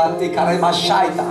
Karibanda Karibate Karemashaita.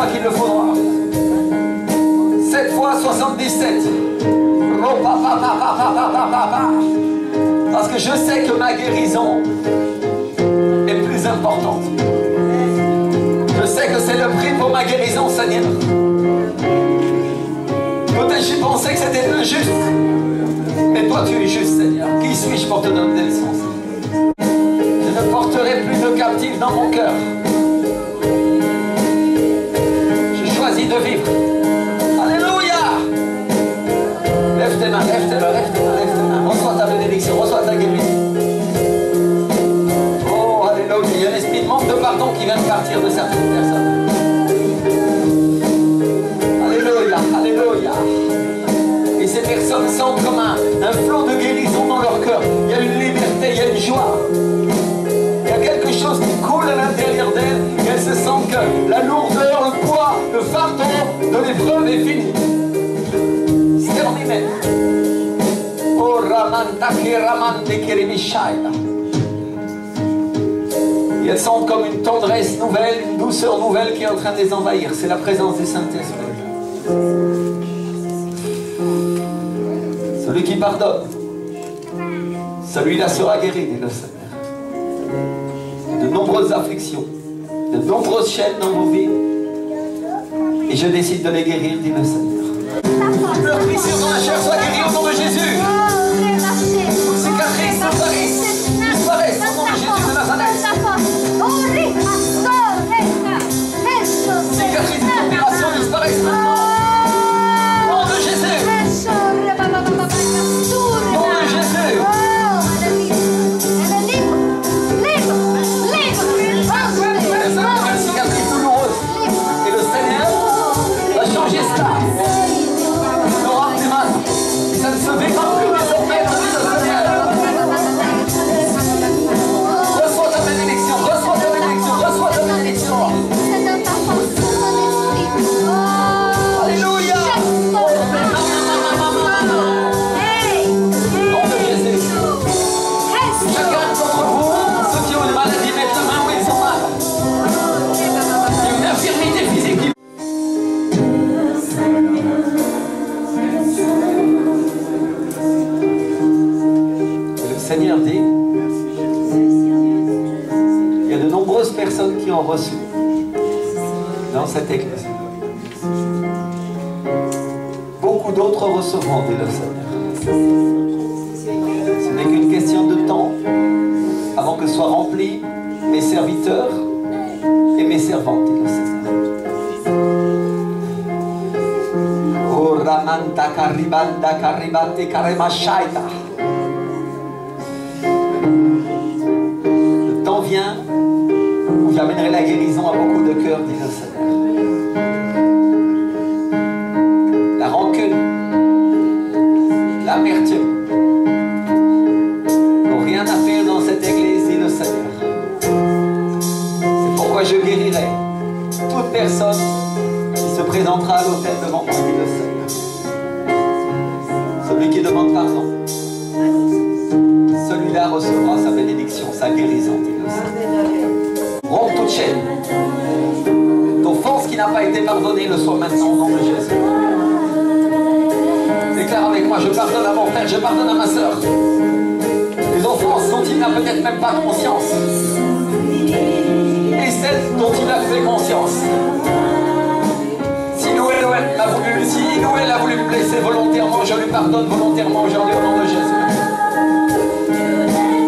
Fois qu'il le faudra. 7 fois 77. Parce que je sais que ma guérison est plus importante. Je sais que c'est le prix pour ma guérison, Seigneur. Peut-être j'y pensais que c'était injuste. Mais toi, tu es juste, Seigneur. Qui suis-je pour te donner des leçons Je ne porterai plus de captifs dans mon cœur. De vivre. Alléluia Lève tes mains, lève tes mains, lève tes mains, lève tes mains. Reçois ta bénédiction, reçois ta guérison. Oh, Alléluia. Il y a un esprit de manque de pardon qui vient de partir de certaines personnes. Fardeau de l'épreuve est fini. C'est terminé. Oh, Ramantake Ramante Kerimishaya. Elles sentent comme une tendresse nouvelle, une douceur nouvelle qui est en train de les envahir. C'est la présence du Saint-Esprit. Celui qui pardonne, celui-là sera guéri, dit le Seigneur. De nombreuses afflictions, de nombreuses chaînes dans vos vies. Et je décide de les guérir, dit le Seigneur. Leur blessure dans la chair soit guérie au nom de Jésus. Cette église. Beaucoup d'autres recevront, dit le Seigneur. Ce n'est qu'une question de temps avant que soient remplis mes serviteurs et mes servantes, dit le Seigneur. Oh. Le temps vient où j'amènerai la guérison à beaucoup de cœurs, dit personne qui se présentera à l'autel devant moi, dit le Seigneur. Celui qui demande pardon, celui-là recevra sa bénédiction, sa guérison, dit. Romps toute chaîne. D'offense qui n'a pas été pardonnée le soit maintenant au nom de Jésus. Déclare avec moi, je pardonne à mon frère, je pardonne à ma soeur. Les offenses dont il n'a peut-être même pas conscience. Et celles dont il a fait conscience. Si elle, a voulu, si nous elle a voulu me blesser volontairement, je lui pardonne volontairement aujourd'hui au nom de Jésus.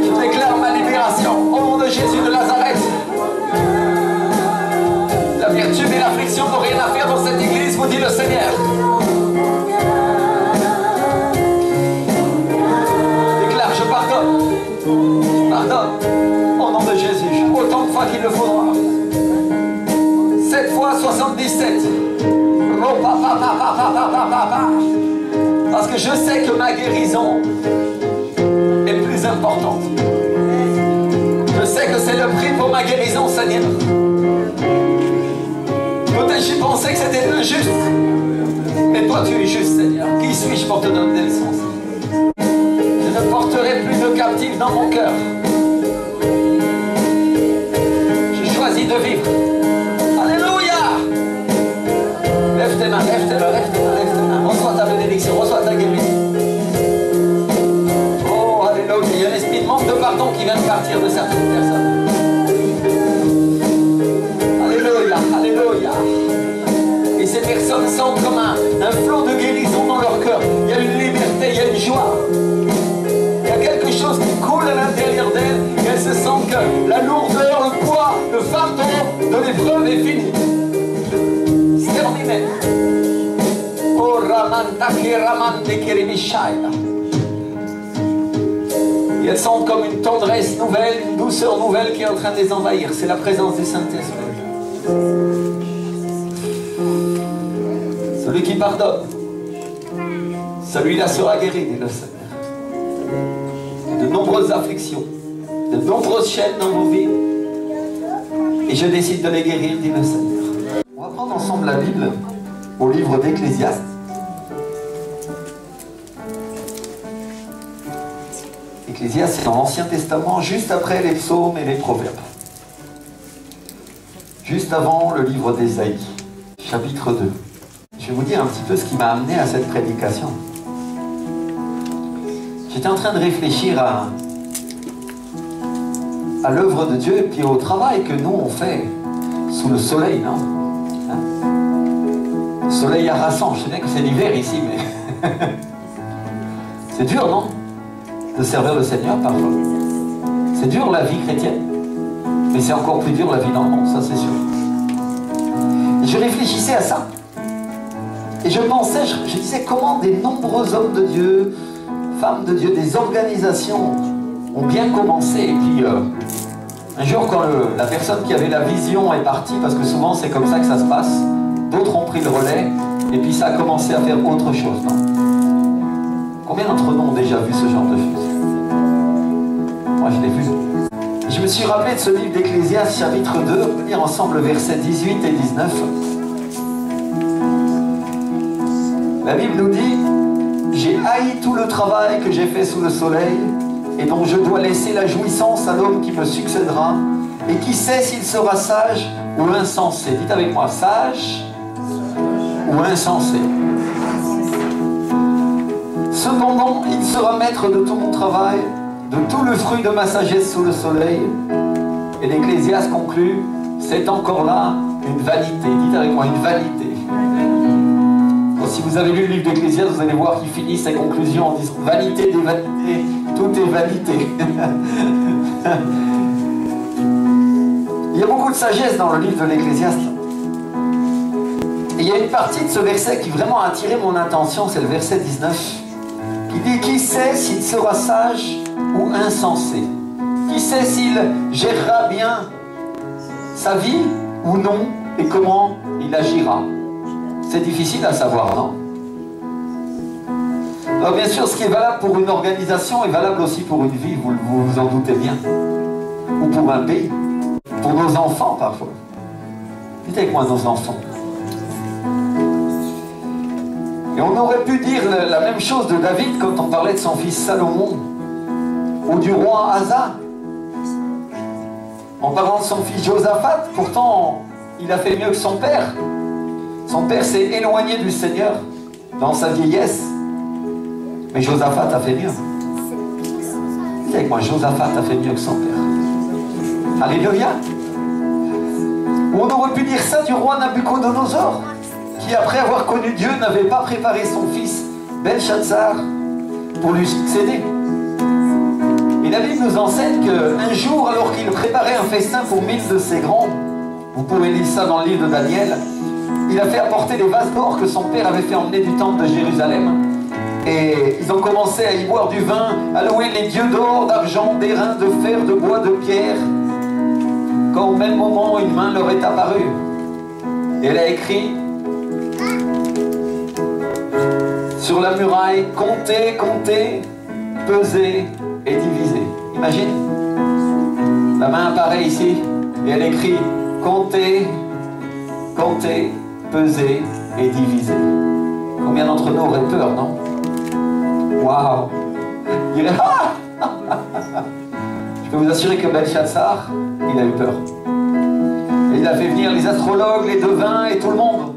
Je déclare ma libération au nom de Jésus de Nazareth. La vertu et l'affliction n'ont rien à faire dans cette église, vous dit le Seigneur. Parce que je sais que ma guérison est plus importante. Je sais que c'est le prix pour ma guérison, Seigneur. Peut-être j'ai pensé que c'était injuste. Mais toi, tu es juste, Seigneur. Qui suis-je pour te donner des leçons Je ne porterai plus de captifs dans mon cœur. Mains. Reçois ta bénédiction, reçois ta guérison. Oh, Alléluia. Il y a un esprit de manque de pardon qui vient de partir de certaines personnes. Alléluia, Alléluia. Et ces personnes sentent comme un, un flot de guérison dans leur cœur. Il y a une liberté, il y a une joie. Il y a quelque chose qui coule à l'intérieur d'elles. Et elles se sentent que la lourdeur, le poids, le fardeau de l'épreuve Et elles sentent comme une tendresse nouvelle, une douceur nouvelle qui est en train de les envahir. C'est la présence du Saint-Esprit. Celui qui pardonne, celui-là sera guéri, dit le Seigneur. De nombreuses afflictions, de nombreuses chaînes dans vos vies. Et je décide de les guérir, dit le Seigneur. On va prendre ensemble la Bible au livre d'Ecclésiaste. Ecclésiaste, c'est dans l'Ancien Testament, juste après les psaumes et les proverbes. Juste avant le livre d'Ésaïe, chapitre 2. Je vais vous dire un petit peu ce qui m'a amené à cette prédication. J'étais en train de réfléchir à, l'œuvre de Dieu et puis au travail que nous on fait sous le soleil, non? Hein? Soleil harassant, je sais bien que c'est l'hiver ici, mais c'est dur, non? De servir le Seigneur parfois. C'est dur la vie chrétienne, mais c'est encore plus dur la vie dans ça c'est sûr. Et je réfléchissais à ça. Et je pensais, je, disais comment des nombreux hommes de Dieu, femmes de Dieu, des organisations ont bien commencé. Et puis euh, un jour, quand la personne qui avait la vision est partie, parce que souvent c'est comme ça que ça se passe, d'autres ont pris le relais, et puis ça a commencé à faire autre chose. Combien d'entre nous ont déjà vu ce genre de choses? Je l'ai vu. Je me suis rappelé de ce livre d'Ecclésiaste, chapitre 2, on va lire ensemble versets 18 et 19. La Bible nous dit J'ai haï tout le travail que j'ai fait sous le soleil, et dont je dois laisser la jouissance à l'homme qui me succédera, et qui sait s'il sera sage ou insensé. Dites avec moi sage ou insensé. Cependant, il sera maître de tout mon travail, de tout le fruit de ma sagesse sous le soleil. Et l'Ecclésiaste conclut c'est encore là une vanité. Dites avec moi une vanité. Si vous avez lu le livre d'Ecclésiaste, vous allez voir qu'il finit ses conclusions en disant Vanité des vanités, tout est vanité. il y a beaucoup de sagesse dans le livre de l'Ecclésiaste. Et il y a une partie de ce verset qui vraiment a attiré mon attention, c'est le verset 19, qui dit Qui sait s'il sera sage ou insensé Qui sait s'il gérera bien sa vie ou non et comment il agira c'est difficile à savoir, non? Alors bien sûr, ce qui est valable pour une organisation est valable aussi pour une vie, vous vous, en doutez bien. Ou pour un pays. Pour nos enfants, parfois. Dites avec moi nos enfants. Et on aurait pu dire la même chose de David quand on parlait de son fils Salomon. Ou du roi Asa. En parlant de son fils Josaphat, pourtant, il a fait mieux que son père. Son père s'est éloigné du Seigneur dans sa vieillesse. Mais Josaphat a fait mieux. Dis avec moi, Josaphat a fait mieux que son père. Alléluia. On aurait pu dire ça du roi Nabucodonosor, qui après avoir connu Dieu n'avait pas préparé son fils Belshazzar pour lui succéder. La Bible nous enseigne qu'un jour, alors qu'il préparait un festin pour mille de ses grands, vous pouvez lire ça dans le livre de Daniel, il a fait apporter les vases d'or que son père avait fait emmener du temple de Jérusalem. Et ils ont commencé à y boire du vin, à louer les dieux d'or, d'argent, d'airain, de fer, de bois, de pierre. Quand au même moment, une main leur est apparue. Elle a écrit sur la muraille, comptez, comptez, peser et diviser. Imagine. La main apparaît ici et elle écrit comptez, comptez, peser et diviser. Combien d'entre nous auraient peur, non? Waouh Je peux vous assurer que Belshazzar, il a eu peur. Il a fait venir les astrologues, les devins et tout le monde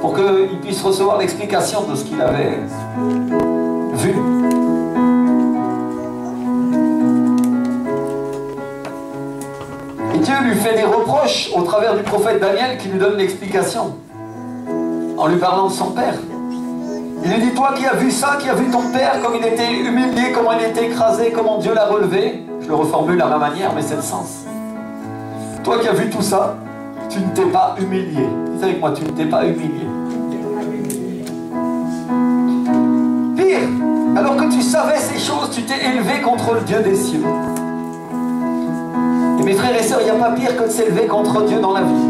pour qu'il puisse recevoir l'explication de ce qu'il avait vu. Dieu lui fait des reproches au travers du prophète Daniel qui lui donne l'explication en lui parlant de son père. Il lui dit, toi qui as vu ça, qui as vu ton père, comme il était humilié, comment il était écrasé, comment Dieu l'a relevé, je le reformule à ma manière, mais c'est le sens. Toi qui as vu tout ça, tu ne t'es pas humilié. Dis avec moi, tu ne t'es pas humilié. Pire, alors que tu savais ces choses, tu t'es élevé contre le Dieu des cieux. Mes frères et sœurs, il n'y a pas pire que de s'élever contre Dieu dans la vie.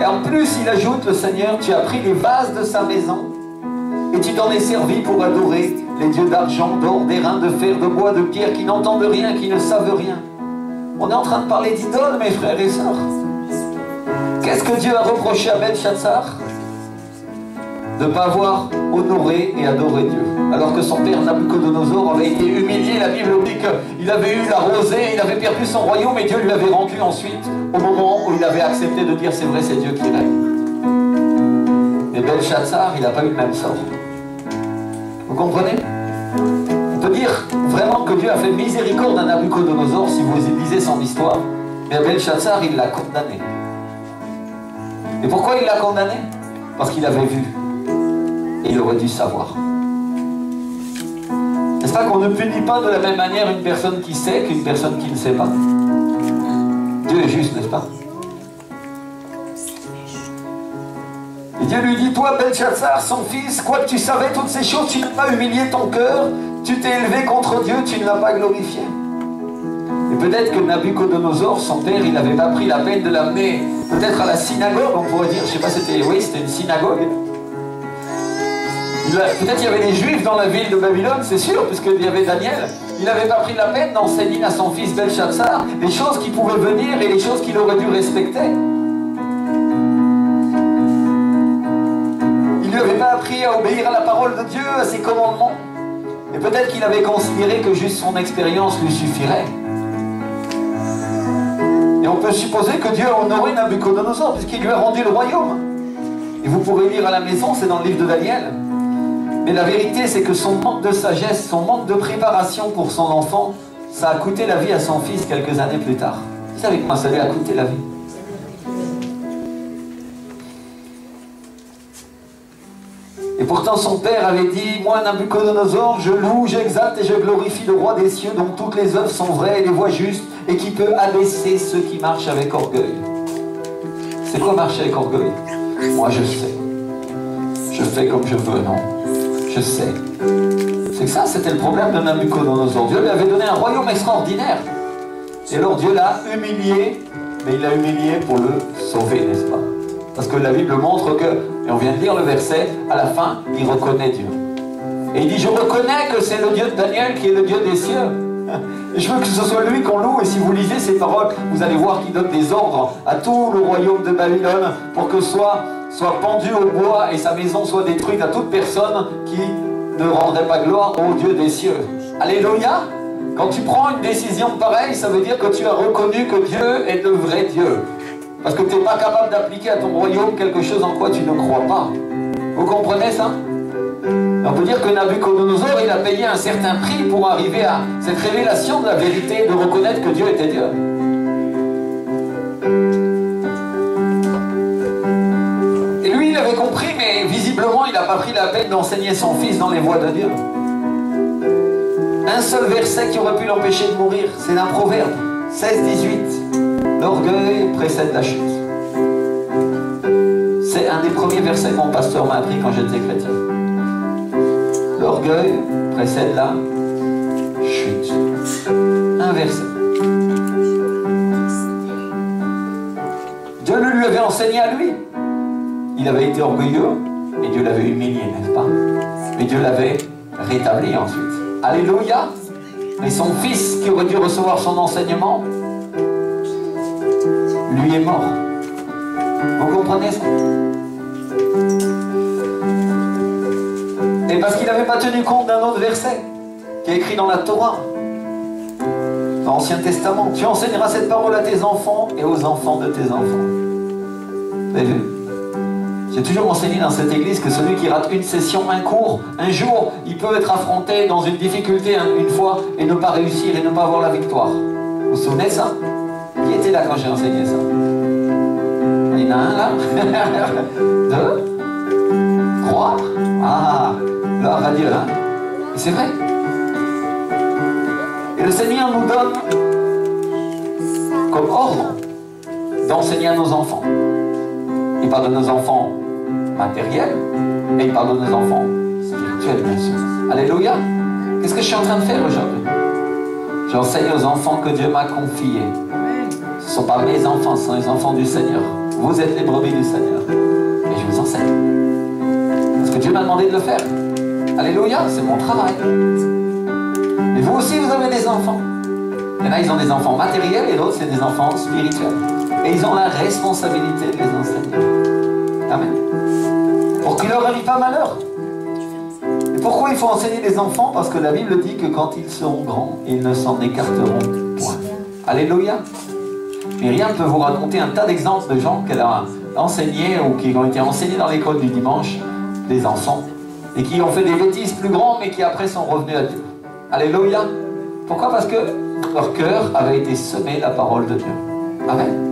Et en plus, il ajoute, le Seigneur, tu as pris les vases de sa maison et tu t'en es servi pour adorer les dieux d'argent, d'or, d'airain, de fer, de bois, de pierre, qui n'entendent rien, qui ne savent rien. On est en train de parler d'idoles, mes frères et sœurs. Qu'est-ce que Dieu a reproché à Belshazzar? De ne pas avoir honoré et adoré Dieu. Alors que son père Nabucodonosor avait été humilié, la Bible dit qu'il avait eu la rosée, il avait perdu son royaume et Dieu lui avait rendu ensuite au moment où il avait accepté de dire c'est vrai, c'est Dieu qui règne. Mais Belshazzar, il n'a pas eu le même sort. Vous comprenez? On peut dire vraiment que Dieu a fait miséricorde à Nabucodonosor si vous lisez son histoire. Mais Belshazzar, il l'a condamné. Et pourquoi il l'a condamné? Parce qu'il avait vu. Il aurait dû savoir. N'est-ce pas qu'on ne punit pas de la même manière une personne qui sait qu'une personne qui ne sait pas? Dieu est juste, n'est-ce pas? Et Dieu lui dit, toi Belshazzar, son fils, quoi que tu savais toutes ces choses, tu n'as pas humilié ton cœur, tu t'es élevé contre Dieu, tu ne l'as pas glorifié. Et peut-être que Nabucodonosor, son père, il n'avait pas pris la peine de l'amener peut-être à la synagogue, on pourrait dire, je ne sais pas, c'était, oui, c'était une synagogue. Peut-être qu'il y avait des juifs dans la ville de Babylone, c'est sûr, puisqu'il y avait Daniel. Il n'avait pas pris la peine d'enseigner à son fils Belshazzar les choses qui pouvaient venir et les choses qu'il aurait dû respecter. Il ne lui avait pas appris à obéir à la parole de Dieu, à ses commandements. Et peut-être qu'il avait considéré que juste son expérience lui suffirait. Et on peut supposer que Dieu a honoré Nabucodonosor puisqu'il lui a rendu le royaume. Et vous pourrez lire à la maison, c'est dans le livre de Daniel. Mais la vérité, c'est que son manque de sagesse, son manque de préparation pour son enfant, ça a coûté la vie à son fils quelques années plus tard. Vous savez comment ça lui a coûté la vie? Et pourtant son père avait dit, moi Nabucodonosor, je loue, j'exalte et je glorifie le roi des cieux dont toutes les œuvres sont vraies et les voies justes et qui peut abaisser ceux qui marchent avec orgueil. C'est quoi marcher avec orgueil? Moi je sais. Je fais comme je veux, non? Je sais. C'est que ça, c'était le problème de Nabucodonosor. Dieu lui avait donné un royaume extraordinaire. Et alors Dieu l'a humilié, mais il l'a humilié pour le sauver, n'est-ce pas? Parce que la Bible montre que, et on vient de lire le verset, à la fin, il reconnaît Dieu. Et il dit, je reconnais que c'est le Dieu de Daniel qui est le Dieu des cieux. Je veux que ce soit lui qu'on loue. Et si vous lisez ces paroles, vous allez voir qu'il donne des ordres à tout le royaume de Babylone pour que soit soit pendu au bois et sa maison soit détruite à toute personne qui ne rendrait pas gloire au Dieu des cieux. Alléluia Quand tu prends une décision pareille, ça veut dire que tu as reconnu que Dieu est le vrai Dieu. Parce que tu n'es pas capable d'appliquer à ton royaume quelque chose en quoi tu ne crois pas. Vous comprenez ça? On peut dire que Nabucodonosor, a payé un certain prix pour arriver à cette révélation de la vérité, de reconnaître que Dieu était Dieu. il avait compris, mais visiblement, il n'a pas pris la peine d'enseigner son fils dans les voies de Dieu. Un seul verset qui aurait pu l'empêcher de mourir, c'est un proverbe 16-18. L'orgueil précède la chute. C'est un des premiers versets que mon pasteur m'a appris quand j'étais chrétien. L'orgueil précède la chute. Un verset. Dieu le lui avait enseigné à lui. Il avait été orgueilleux et Dieu l'avait humilié, n'est-ce pas? Mais Dieu l'avait rétabli ensuite. Alléluia. Mais son fils qui aurait dû recevoir son enseignement, lui est mort. Vous comprenez ça? Et parce qu'il n'avait pas tenu compte d'un autre verset qui est écrit dans la Torah, dans l'Ancien Testament. Tu enseigneras cette parole à tes enfants et aux enfants de tes enfants. J'ai toujours enseigné dans cette église que celui qui rate une session, un cours, un jour, il peut être affronté dans une difficulté une fois et ne pas réussir et ne pas avoir la victoire. Vous vous souvenez ça? Qui était là quand j'ai enseigné ça? Il y en a un là? Deux? Croire Ah, à Dieu, hein Et c'est vrai. Et le Seigneur nous donne comme ordre d'enseigner à nos enfants. Il parle de nos enfants matériels et il parle de nos enfants spirituels, bien sûr. Alléluia. Qu'est-ce que je suis en train de faire aujourd'hui? J'enseigne aux enfants que Dieu m'a confiés. Ce ne sont pas mes enfants, ce sont les enfants du Seigneur. Vous êtes les brebis du Seigneur. Et je vous enseigne. Parce que Dieu m'a demandé de le faire. Alléluia, c'est mon travail. Et vous aussi, vous avez des enfants. Il y en a, ils ont des enfants matériels et d'autres, c'est des enfants spirituels. Et ils ont la responsabilité de les enseigner. Amen. Pour qu'il leur arrive pas malheur. Et pourquoi il faut enseigner les enfants? Parce que la Bible dit que quand ils seront grands, ils ne s'en écarteront point. Alléluia. Myriam peut vous raconter un tas d'exemples de gens qu'elle a enseignés ou qui ont été enseignés dans l'école du dimanche, des enfants, et qui ont fait des bêtises plus grandes, mais qui après sont revenus à Dieu. Alléluia. Pourquoi? Parce que leur cœur avait été semé la parole de Dieu. Amen.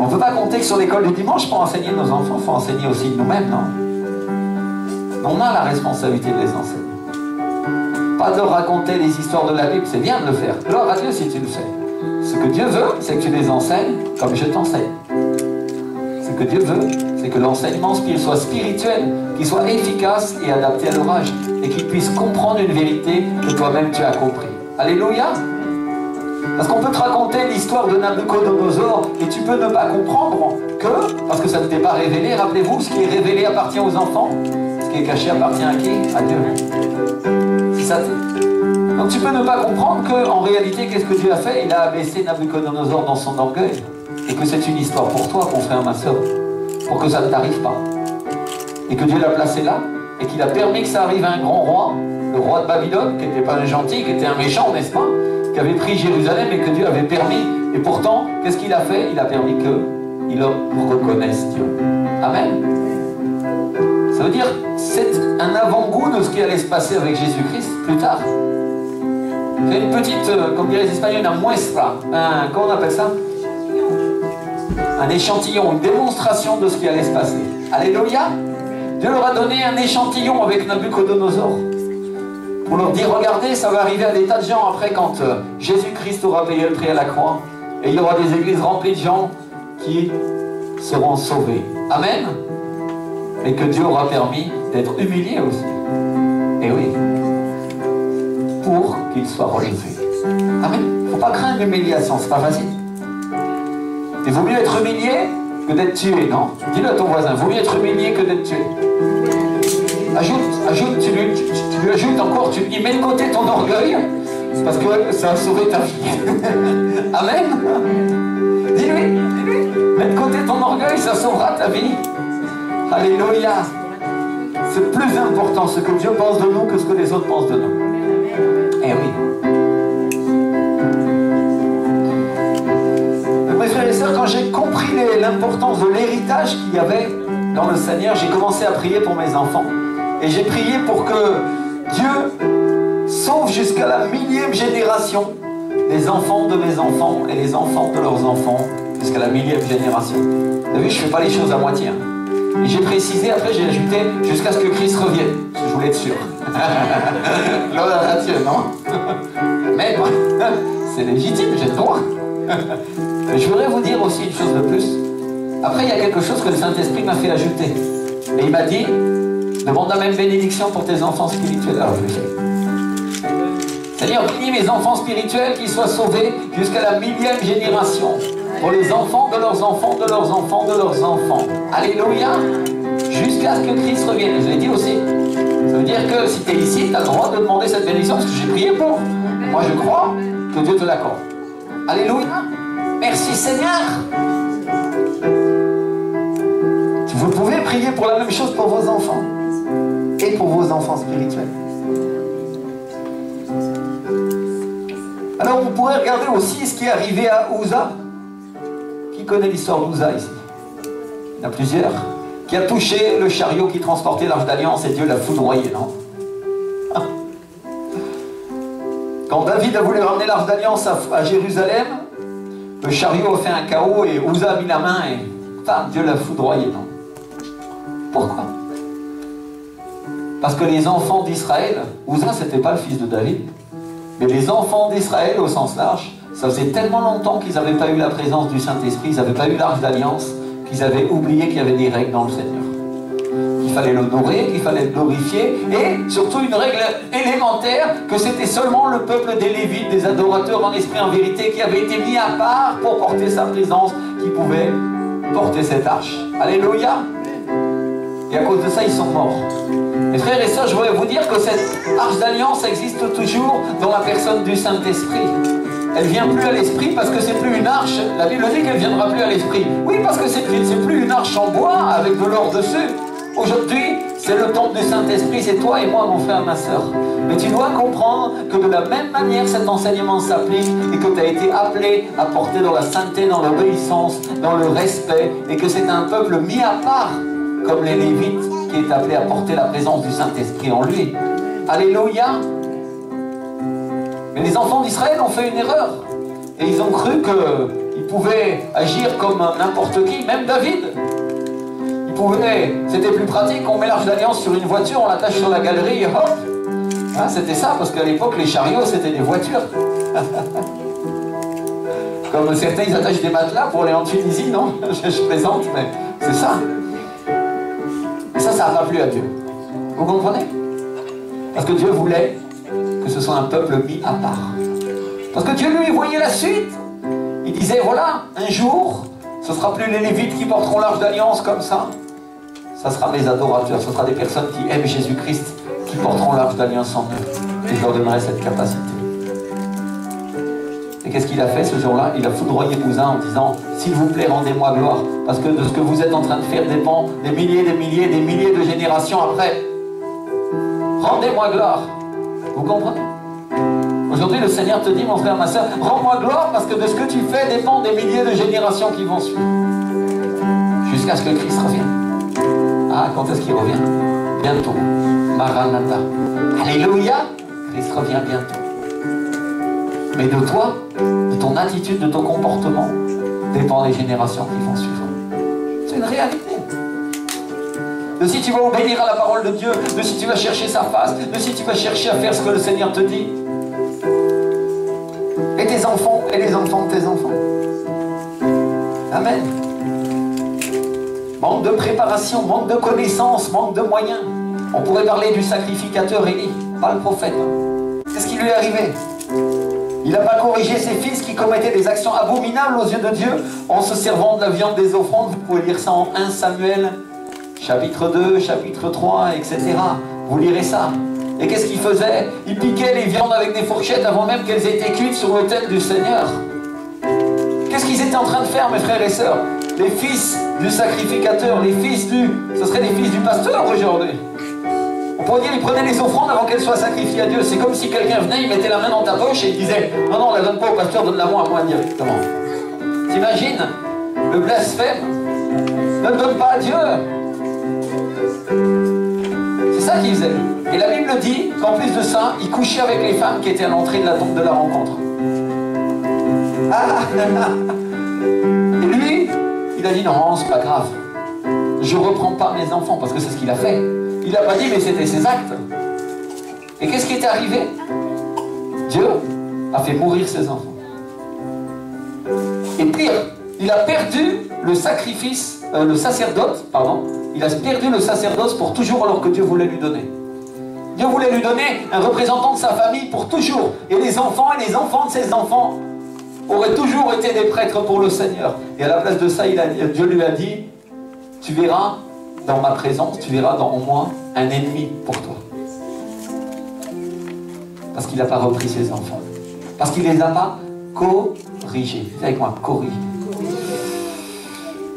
On ne peut pas compter que sur l'école du dimanche pour enseigner nos enfants, il faut enseigner aussi nous-mêmes, non? On a la responsabilité de les enseigner. Pas de raconter les histoires de la Bible, c'est bien de le faire. Gloire à Dieu si tu le fais. Ce que Dieu veut, c'est que tu les enseignes comme je t'enseigne. Que Dieu veut, c'est que l'enseignement soit spirituel, qu'il soit efficace et adapté à l'orage, et qu'il puisse comprendre une vérité que toi-même tu as compris. Alléluia Parce qu'on peut te raconter l'histoire de Nabucodonosor et tu peux ne pas comprendre que, parce que ça ne t'est pas révélé, rappelez-vous, ce qui est révélé appartient aux enfants, ce qui est caché appartient à qui? À Dieu. Ça. Donc tu peux ne pas comprendre qu'en réalité, qu'est-ce que Dieu a fait? Il a abaissé Nabucodonosor dans son orgueil. Et que c'est une histoire pour toi, mon frère, ma soeur, pour que ça ne t'arrive pas. Et que Dieu l'a placé là, et qu'il a permis que ça arrive à un grand roi, le roi de Babylone, qui n'était pas un gentil, qui était un méchant, n'est-ce pas Qui avait pris Jérusalem et que Dieu avait permis. Et pourtant, qu'est-ce qu'il a fait? Il a permis qu'il reconnaisse Dieu. Amen. Ça veut dire, c'est un avant-goût de ce qui allait se passer avec Jésus-Christ plus tard. C'est une petite, euh, comme diraient les Espagnols, une muestra. Comment on appelle ça? Un échantillon, une démonstration de ce qui allait se passer. Alléluia Dieu leur a donné un échantillon avec Nabucodonosor. Pour leur dire, regardez, ça va arriver à des tas de gens après quand euh, Jésus-Christ aura payé le prix à la croix. Et il y aura des églises remplies de gens qui seront sauvés. Amen. Et que Dieu aura permis d'être humilié aussi. Et oui. Pour qu'il soit relevé. Amen. Faut pas craindre l'humiliation, c'est pas facile. Il vaut mieux être humilié que d'être tué, non? Dis-le à ton voisin, vaut mieux être humilié que d'être tué. Ajoute, ajoute, tu lui, ajoutes encore, tu lui mets de côté ton orgueil, parce que ça a sauvé ta vie. Amen Dis-lui, dis-lui, mets de côté ton orgueil, ça sauvera ta vie. Alléluia C'est plus important ce que Dieu pense de nous que ce que les autres pensent de nous. Eh oui. Frères quand j'ai compris l'importance de l'héritage qu'il y avait dans le Seigneur, j'ai commencé à prier pour mes enfants. Et j'ai prié pour que Dieu sauve jusqu'à la millième génération les enfants de mes enfants et les enfants de leurs enfants jusqu'à la millième génération. Vous avez vu, je ne fais pas les choses à moitié. Hein. J'ai précisé, après j'ai ajouté jusqu'à ce que Christ revienne. Parce que je voulais être sûr. Gloire à Dieu, non? Mais c'est légitime, j'ai le droit. Je voudrais vous dire aussi une chose de plus. Après, il y a quelque chose que le Saint-Esprit m'a fait ajouter. Et il m'a dit, demande la même bénédiction pour tes enfants spirituels. Alors je Seigneur, bénis mes enfants spirituels, qu'ils soient sauvés jusqu'à la millième génération. pour les enfants de leurs enfants, de leurs enfants, de leurs enfants. Alléluia. Jusqu'à ce que Christ revienne. Je l'ai dit aussi. Ça veut dire que si tu es ici, tu as le droit de demander cette bénédiction parce que j'ai prié pour. Moi, je crois que Dieu te l'accorde. Alléluia. Merci Seigneur. Vous pouvez prier pour la même chose pour vos enfants et pour vos enfants spirituels. Alors, vous pourrez regarder aussi ce qui est arrivé à Ouza. Qui connaît l'histoire d'Ouza ici? Il y en a plusieurs. Qui a touché le chariot qui transportait l'arche d'alliance et Dieu l'a foudroyé, non? Quand David a voulu ramener l'arche d'alliance à, Jérusalem, le chariot a fait un chaos et Ouza a mis la main et Dieu l'a foudroyé, non? Pourquoi? Parce que les enfants d'Israël, Ouza, c'était pas le fils de David, mais les enfants d'Israël, au sens large, ça faisait tellement longtemps qu'ils n'avaient pas eu la présence du Saint-Esprit, ils n'avaient pas eu l'arche d'alliance, qu'ils avaient oublié qu'il y avait des règles dans le Seigneur qu'il fallait l'honorer, qu'il fallait le glorifier, et surtout une règle élémentaire, que c'était seulement le peuple des Lévites, des adorateurs en esprit en vérité, qui avait été mis à part pour porter sa présence, qui pouvait porter cette arche. Alléluia Et à cause de ça, ils sont morts. Mes frères et sœurs, je voudrais vous dire que cette arche d'alliance existe toujours dans la personne du Saint-Esprit. Elle vient plus à l'esprit parce que c'est plus une arche. La Bible dit qu'elle viendra plus à l'esprit. Oui, parce que c'est plus une arche en bois avec de l'or dessus. Aujourd'hui, c'est le temple du Saint-Esprit, c'est toi et moi, mon frère, ma soeur. Mais tu dois comprendre que de la même manière, cet enseignement s'applique et que tu as été appelé à porter dans la sainteté, dans l'obéissance, dans le respect, et que c'est un peuple mis à part, comme les Lévites, qui est appelé à porter la présence du Saint-Esprit en lui. Alléluia. Mais les enfants d'Israël ont fait une erreur. Et ils ont cru qu'ils pouvaient agir comme n'importe qui, même David c'était plus pratique, on met l'arche d'alliance sur une voiture, on l'attache sur la galerie hop hein, C'était ça, parce qu'à l'époque, les chariots, c'était des voitures. Comme certains, ils attachent des matelas pour aller en Tunisie, non? Je, plaisante, mais c'est ça. Et ça, ça n'a pas plu à Dieu. Vous comprenez? Parce que Dieu voulait que ce soit un peuple mis à part. Parce que Dieu lui voyait la suite. Il disait, voilà, un jour, ce sera plus les Lévites qui porteront l'arche d'alliance comme ça ça sera mes adorateurs, ce sera des personnes qui aiment Jésus-Christ, qui porteront l'arche d'alliance en eux. Et je leur donnerai cette capacité. Et qu'est-ce qu'il a fait ce jour-là? Il a foudroyé Cousin en disant S'il vous plaît, rendez-moi gloire. Parce que de ce que vous êtes en train de faire dépend des milliers, des milliers, des milliers de générations après. Rendez-moi gloire. Vous comprenez? Aujourd'hui, le Seigneur te dit, mon frère, ma soeur, rends-moi gloire parce que de ce que tu fais dépend des milliers de générations qui vont suivre. Jusqu'à ce que Christ revienne. Quand est-ce qu'il revient? Bientôt. Maranatha. Alléluia Christ revient bientôt. Mais de toi, de ton attitude, de ton comportement, dépend les générations qui vont suivre. C'est une réalité. De si tu vas obéir à la parole de Dieu, de si tu vas chercher sa face, de si tu vas chercher à faire ce que le Seigneur te dit. Et tes enfants, et les enfants de tes enfants. Amen. Manque de préparation, manque de connaissances, manque de moyens. On pourrait parler du sacrificateur Élie, pas le prophète. Qu'est-ce qui lui est arrivé? Il n'a pas corrigé ses fils qui commettaient des actions abominables aux yeux de Dieu en se servant de la viande des offrandes. Vous pouvez lire ça en 1 Samuel, chapitre 2, chapitre 3, etc. Vous lirez ça. Et qu'est-ce qu'il faisait? Il piquait les viandes avec des fourchettes avant même qu'elles aient été cuites sur l'autel du Seigneur. Qu'est-ce qu'ils étaient en train de faire, mes frères et sœurs? Les fils du sacrificateur, les fils du... Ce serait les fils du pasteur aujourd'hui. On pourrait dire, ils prenaient les offrandes avant qu'elles soient sacrifiées à Dieu. C'est comme si quelqu'un venait, il mettait la main dans ta poche et il disait, non, non, on la donne pas au pasteur, donne-la moi à moi directement. T'imagines le blasphème? Ne donne pas à Dieu. C'est ça qu'il faisait. Et la Bible dit qu'en plus de ça, il couchait avec les femmes qui étaient à l'entrée de la de la rencontre. Et lui, il a dit non, c'est pas grave. Je reprends pas mes enfants parce que c'est ce qu'il a fait. Il n'a pas dit mais c'était ses actes. Et qu'est-ce qui est arrivé? Dieu a fait mourir ses enfants. Et pire, il a perdu le sacrifice, euh, le sacerdoce, pardon, il a perdu le sacerdoce pour toujours alors que Dieu voulait lui donner. Dieu voulait lui donner un représentant de sa famille pour toujours. Et les enfants et les enfants de ses enfants auraient toujours été des prêtres pour le Seigneur. Et à la place de ça, Dieu lui a dit, tu verras dans ma présence, tu verras dans moi un ennemi pour toi. Parce qu'il n'a pas repris ses enfants. Parce qu'il ne les a pas corrigés. avec moi, corrigés.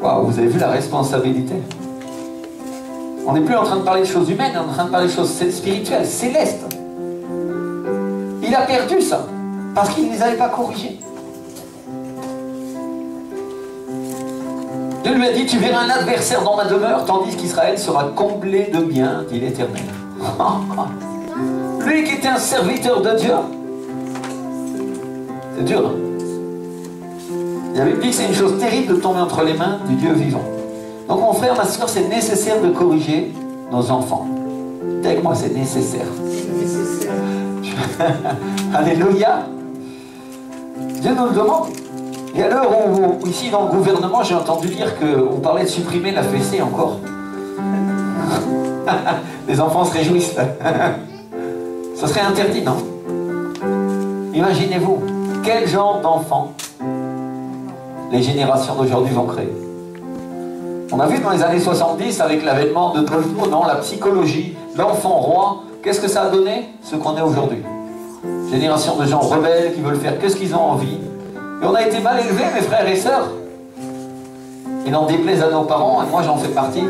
Waouh, vous avez vu la responsabilité On n'est plus en train de parler de choses humaines, on est en train de parler de choses spirituelles, célestes. Il a perdu ça, parce qu'il ne les avait pas corrigés. Dieu lui a dit, tu verras un adversaire dans ma demeure, tandis qu'Israël sera comblé de biens, dit l'Éternel. Lui qui était un serviteur de Dieu. C'est dur, hein Il avait dit que c'est une chose terrible de tomber entre les mains du Dieu vivant. Donc mon frère, ma soeur, c'est nécessaire de corriger nos enfants. Avec moi, c'est nécessaire. Alléluia. Dieu nous le demande. Et à l'heure où, ici dans le gouvernement, j'ai entendu dire qu'on parlait de supprimer la fessée encore. Les enfants se réjouissent. Ce serait interdit, non? Imaginez-vous, quel genre d'enfants les générations d'aujourd'hui vont créer? On a vu dans les années 70, avec l'avènement de Tolstoy, non, la psychologie, l'enfant roi, qu'est-ce que ça a donné? Ce qu'on est aujourd'hui. Génération de gens rebelles qui veulent faire que ce qu'ils ont envie. Et on a été mal élevés, mes frères et sœurs. Ils n'en déplaisent à nos parents, et moi j'en fais partie.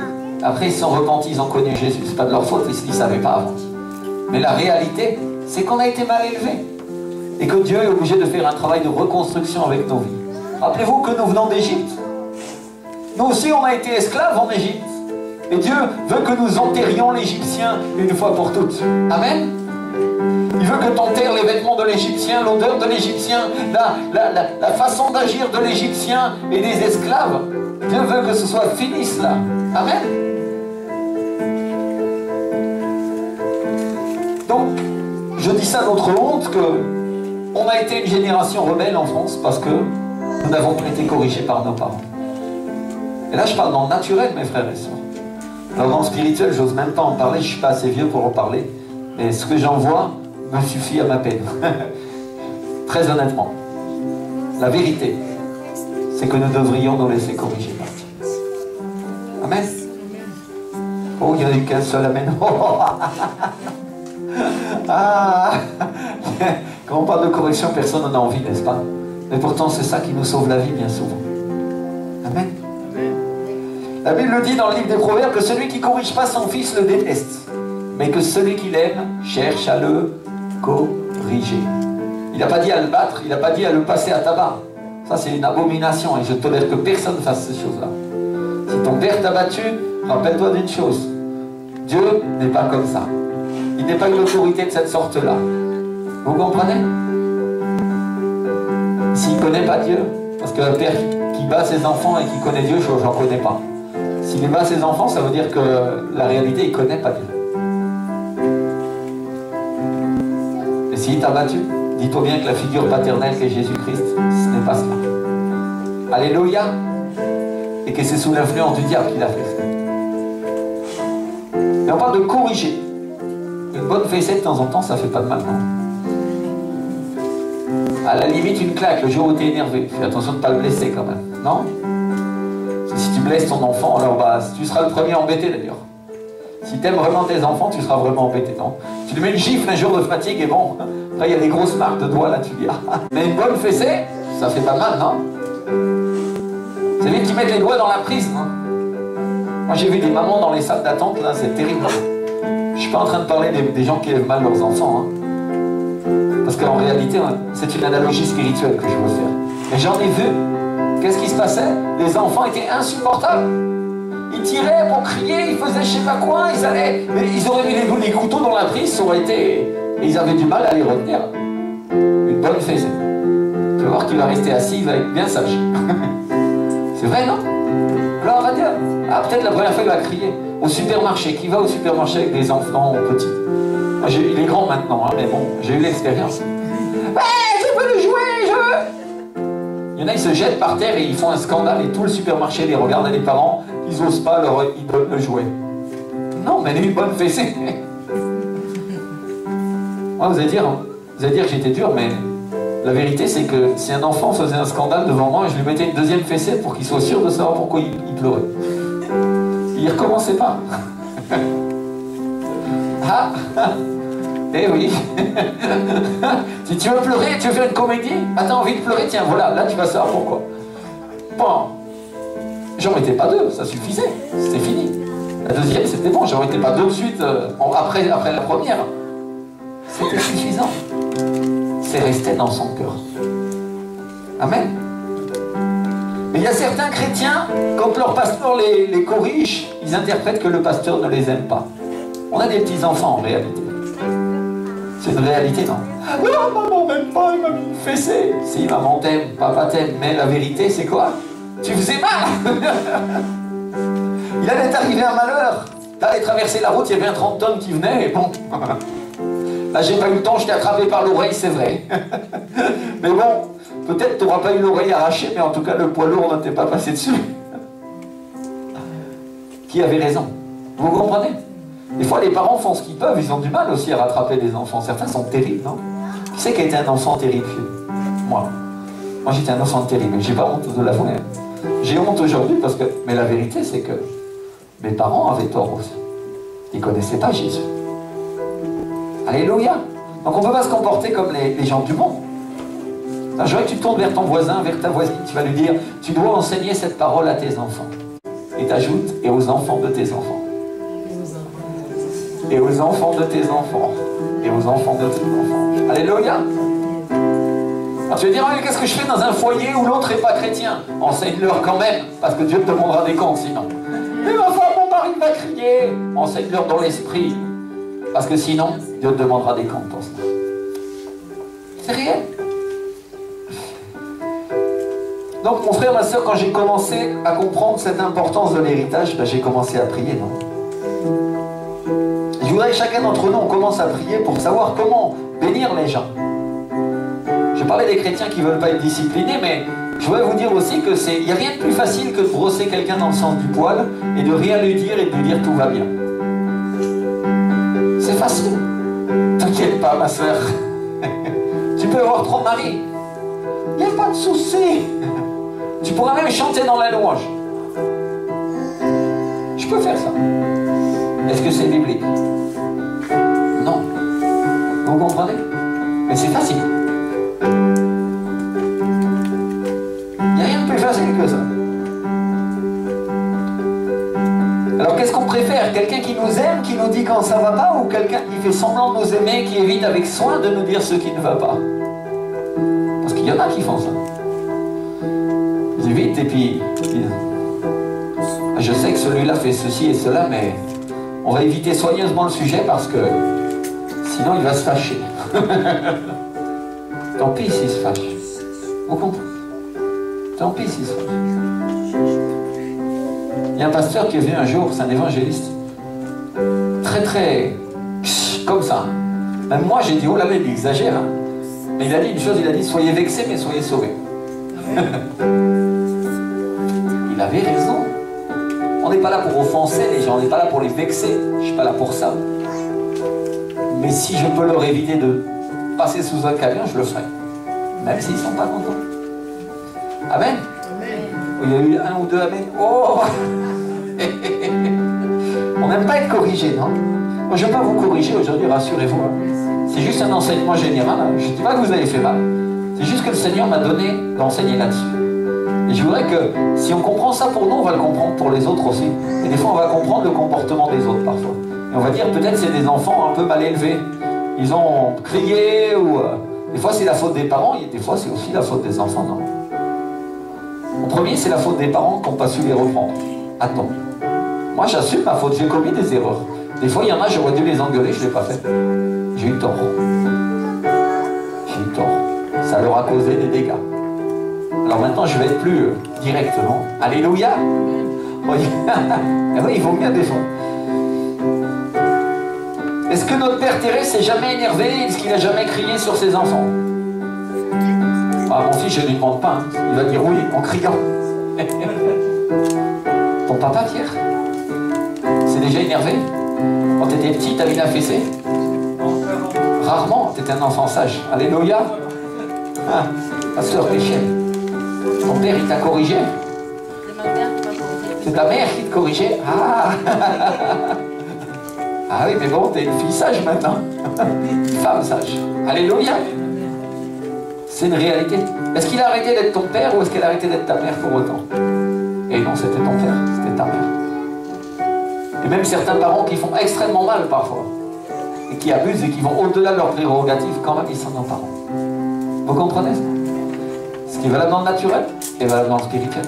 Après, ils se sont repentis, ils ont connu Jésus. C'est pas de leur faute, ils ne savaient pas avant. Mais la réalité, c'est qu'on a été mal élevés. Et que Dieu est obligé de faire un travail de reconstruction avec nos vies. Rappelez-vous que nous venons d'Égypte. Nous aussi, on a été esclaves en Égypte. Et Dieu veut que nous enterrions l'Égyptien une fois pour toutes. Amen. Il veut que t'enterres les vêtements de l'Égyptien, l'odeur de l'Égyptien, la, la façon d'agir de l'Égyptien et des esclaves. Dieu veut que ce soit fini cela. Amen. Donc, je dis ça notre honte que on a été une génération rebelle en France parce que nous n'avons pas été corrigés par nos parents. Et là, je parle dans le naturel, mes frères et sœurs. Alors, dans le spirituel, j'ose même pas en parler, je suis pas assez vieux pour en parler. Mais ce que j'en vois me suffit à ma peine. Très honnêtement. La vérité, c'est que nous devrions nous laisser corriger Amen. Oh, il n'y a eu qu'un seul Amen. Ah Quand on parle de correction, personne n'en a envie, n'est-ce pas? Mais pourtant, c'est ça qui nous sauve la vie bien souvent. Amen. La Bible dit dans le livre des Proverbes que celui qui ne corrige pas son fils le déteste, mais que celui qui l'aime cherche à le corriger. Il n'a pas dit à le battre, il n'a pas dit à le passer à tabac. Ça, c'est une abomination et je tolère que personne fasse ces choses-là. Si ton père t'a battu, rappelle-toi d'une chose. Dieu n'est pas comme ça. Il n'est pas une autorité de cette sorte-là. Vous comprenez? S'il ne connaît pas Dieu, parce qu'un père qui bat ses enfants et qui connaît Dieu, je n'en connais pas. S'il bat ses enfants, ça veut dire que la réalité, il ne connaît pas Dieu. S'il t'a battu, dis-toi bien que la figure paternelle qu'est Jésus-Christ, ce n'est pas cela. Alléluia Et que c'est sous l'influence du diable qu'il a fait ça. Et on parle de corriger. Une bonne fessée de temps en temps, ça fait pas de mal, non? À la limite, une claque le jour où tu es énervé. Fais attention de ne pas le blesser quand même, non? Si tu blesses ton enfant, alors bah, tu seras le premier embêté d'ailleurs. Si tu aimes vraiment tes enfants, tu seras vraiment embêté, non? Tu lui mets une gifle un jour de fatigue et bon, après il y a des grosses marques de doigts là, tu dis ah. Mais une bonne fessée, ça fait pas mal, non? C'est lui qui met les doigts dans la prise, non Moi j'ai vu des mamans dans les salles d'attente, là, c'est terrible. Je suis pas en train de parler des, gens qui aiment mal leurs enfants. Hein. Parce qu'en réalité, hein, c'est une analogie spirituelle que je veux faire. Mais j'en ai vu. Qu'est-ce qui se passait? Les enfants étaient insupportables. Ils tiraient pour crier, ils faisaient je sais pas quoi, ils allaient. Mais ils auraient mis les, les couteaux dans la prise, ça aurait été. Et ils avaient du mal à les retenir. Une bonne fessée. Tu vas voir qu'il va rester assis, il va être bien sage. c'est vrai, non Alors on va dire. Ah, peut-être la première fois qu'il va crier au supermarché. Qui va au supermarché avec des enfants petits Moi, Il est grand maintenant, hein, mais bon, j'ai eu l'expérience. Ouais, je veux le jouer, je veux Il y en a, ils se jettent par terre et ils font un scandale et tout le supermarché les regarde et les parents, ils n'osent pas leur donnent le jouet. Non, mais une bonne fessée. Moi, vous allez dire, vous allez dire que j'étais dur, mais La vérité, c'est que si un enfant faisait un scandale devant moi, je lui mettais une deuxième fessée pour qu'il soit sûr de savoir pourquoi il, pleurait. Il recommençait pas. ah Eh oui Si tu veux pleurer, tu veux faire une comédie? Ah, t'as envie de pleurer? Tiens, voilà, là tu vas savoir pourquoi. Bon, j'en mettais pas deux, ça suffisait, c'était fini. La deuxième, c'était bon, j'en mettais pas deux de suite euh, après, après la première. C'était suffisant c'est resté dans son cœur. Amen. Mais il y a certains chrétiens, quand leur pasteur les, les corrige, ils interprètent que le pasteur ne les aime pas. On a des petits-enfants en réalité. C'est une réalité, non? Non, maman m'aime pas, il m'a mis une fessée. Si, maman t'aime, papa t'aime, mais la vérité, c'est quoi? Tu faisais mal Il allait t'arriver un malheur. T'allais traverser la route, il y avait un 30 tonnes qui venait, et bon. Là, j'ai pas eu le temps, je t'ai attrapé par l'oreille, c'est vrai. mais bon, peut-être tu n'auras pas eu l'oreille arrachée, mais en tout cas, le poids lourd ne t'est pas passé dessus. Qui avait raison? Vous comprenez? Des fois, les parents font ce qu'ils peuvent, ils ont du mal aussi à rattraper des enfants. Certains sont terribles, non? Qui c'est qui a été un enfant terrible Moi. Moi, j'étais un enfant terrible, j'ai pas honte de l'avouer. J'ai honte aujourd'hui parce que. Mais la vérité, c'est que mes parents avaient tort aussi. Ils ne connaissaient pas Jésus. Alléluia. Donc on ne peut pas se comporter comme les, gens du monde. je voudrais que tu te tournes vers ton voisin, vers ta voisine, tu vas lui dire, tu dois enseigner cette parole à tes enfants. Et t'ajoutes, et aux enfants de tes enfants. Et aux enfants de tes enfants. Et aux enfants de tes enfants. Alléluia. Alors tu vas dire, qu'est-ce que je fais dans un foyer où l'autre n'est pas chrétien? Enseigne-leur quand même, parce que Dieu te demandera des comptes sinon. Mais ma femme, mon mari va crier. Enseigne-leur dans l'esprit. Parce que sinon, Dieu te demandera des comptes pour ça. C'est réel. Donc, mon frère, ma soeur, quand j'ai commencé à comprendre cette importance de l'héritage, ben, j'ai commencé à prier, non? Je voudrais que chacun d'entre nous, on commence à prier pour savoir comment bénir les gens. Je parlais des chrétiens qui ne veulent pas être disciplinés, mais je voudrais vous dire aussi que c'est, il n'y a rien de plus facile que de brosser quelqu'un dans le sens du poil et de rien lui dire et de lui dire tout va bien. Facile. T'inquiète pas, ma soeur. tu peux avoir trois maris. Il n'y a pas de souci. Tu pourras même chanter dans la louange. Je peux faire ça. Est-ce que c'est biblique? Non. Vous comprenez? Mais c'est facile. Qu'est-ce qu'on préfère Quelqu'un qui nous aime, qui nous dit quand ça va pas, ou quelqu'un qui fait semblant de nous aimer, qui évite avec soin de nous dire ce qui ne va pas? Parce qu'il y en a qui font ça. Ils évitent et puis je sais que celui-là fait ceci et cela, mais on va éviter soigneusement le sujet parce que sinon il va se fâcher. Tant pis s'il se fâche. Vous comprenez Tant pis s'il se fâche. Il y a un pasteur qui est venu un jour, c'est un évangéliste, très très comme ça. Même moi j'ai dit, oh là là, il exagère. Hein. Mais il a dit une chose, il a dit, soyez vexés mais soyez sauvés. il avait raison. On n'est pas là pour offenser les gens, on n'est pas là pour les vexer. Je ne suis pas là pour ça. Mais si je peux leur éviter de passer sous un camion, je le ferai. Même s'ils ne sont pas contents. Amen. Il y a eu un ou deux Amen. Oh On n'aime pas être corrigé, non Moi, je ne vais pas vous corriger aujourd'hui, rassurez-vous. Hein. C'est juste un enseignement général. Hein. Je ne dis pas que vous avez fait mal. C'est juste que le Seigneur m'a donné d'enseigner là-dessus. Et je voudrais que si on comprend ça pour nous, on va le comprendre pour les autres aussi. Et des fois, on va comprendre le comportement des autres parfois. Et on va dire peut-être c'est des enfants un peu mal élevés. Ils ont crié ou... Euh, des fois, c'est la faute des parents, et des fois, c'est aussi la faute des enfants, non? En premier, c'est la faute des parents qui n'ont pas su les reprendre. Attends. Moi, j'assume ma faute. J'ai commis des erreurs. Des fois, il y en a, j'aurais dû les engueuler, je ne l'ai pas fait. J'ai eu tort. J'ai eu tort. Ça leur a causé des dégâts. Alors maintenant, je vais être plus euh, directement. Alléluia. oui, il vaut mieux défendre. Est-ce que notre Père Thérèse s'est jamais énervé? Est-ce qu'il a jamais crié sur ses enfants? Ah, Mon fils, je ne lui demande pas. Hein. Il va dire oui en criant. Ton papa, Pierre? Déjà énervé Quand tu étais petit, t'avais une fessée Rarement, tu étais un enfant sage. Alléluia Pasteur Michel, ton père, il t'a corrigé C'est ta mère qui te corrigeait Ah Ah oui, mais bon, t'es une fille sage maintenant. Une femme sage. Alléluia. C'est une réalité. Est-ce qu'il a arrêté d'être ton père ou est-ce qu'elle a arrêté d'être ta mère pour autant? Et non, c'était ton père, c'était ta mère. Et même certains parents qui font extrêmement mal parfois, et qui abusent et qui vont au-delà de leurs prérogatives, quand même ils sont nos parents. Vous comprenez ça? Ce qui est valable dans le naturel est valable dans le spirituel.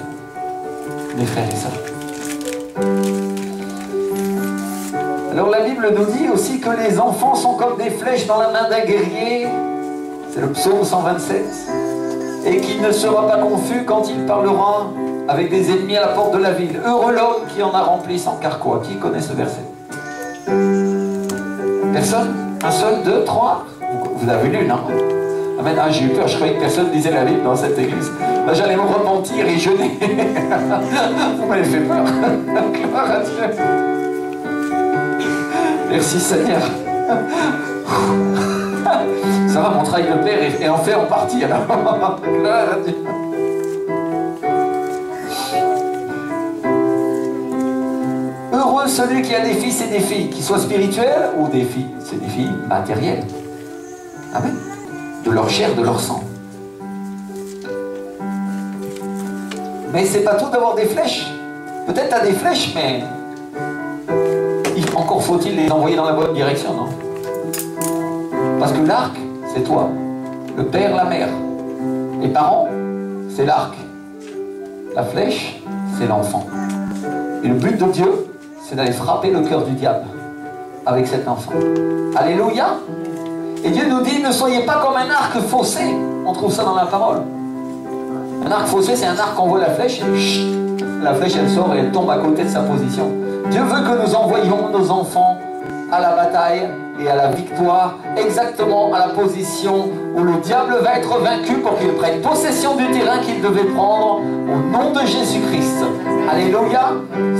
Mes frères et sœurs. Alors la Bible nous dit aussi que les enfants sont comme des flèches dans la main d'un guerrier. C'est le psaume 127. Et qu'il ne sera pas confus quand il parlera avec des ennemis à la porte de la ville. Heureux l'homme qui en a rempli son carquois. Qui connaît ce verset Personne Un seul Deux Trois Vous avez lu, non Amen. Ah, j'ai eu peur, je croyais que personne disait la Bible dans cette église. J'allais me repentir et jeûner. Vous m'avez fait peur. Gloire à Dieu. Merci Seigneur. Ça va, mon travail de père est en fait en partie alors. Heureux celui qui a des fils et des filles, qui soient spirituels ou des filles, c'est des filles matérielles. Amen. De leur chair, de leur sang. Mais c'est pas tout d'avoir des flèches. Peut-être tu as des flèches, mais encore faut-il les envoyer dans la bonne direction, non? Parce que l'arc, c'est toi. Le père, la mère. Les parents, c'est l'arc. La flèche, c'est l'enfant. Et le but de Dieu, c'est d'aller frapper le cœur du diable avec cet enfant. Alléluia Et Dieu nous dit, ne soyez pas comme un arc faussé. On trouve ça dans la parole. Un arc faussé, c'est un arc qu'on voit la flèche, la flèche, elle sort et elle tombe à côté de sa position. Dieu veut que nous envoyions nos enfants à la bataille et à la victoire, exactement à la position où le diable va être vaincu pour qu'il prenne possession du terrain qu'il devait prendre au nom de Jésus-Christ. Alléluia.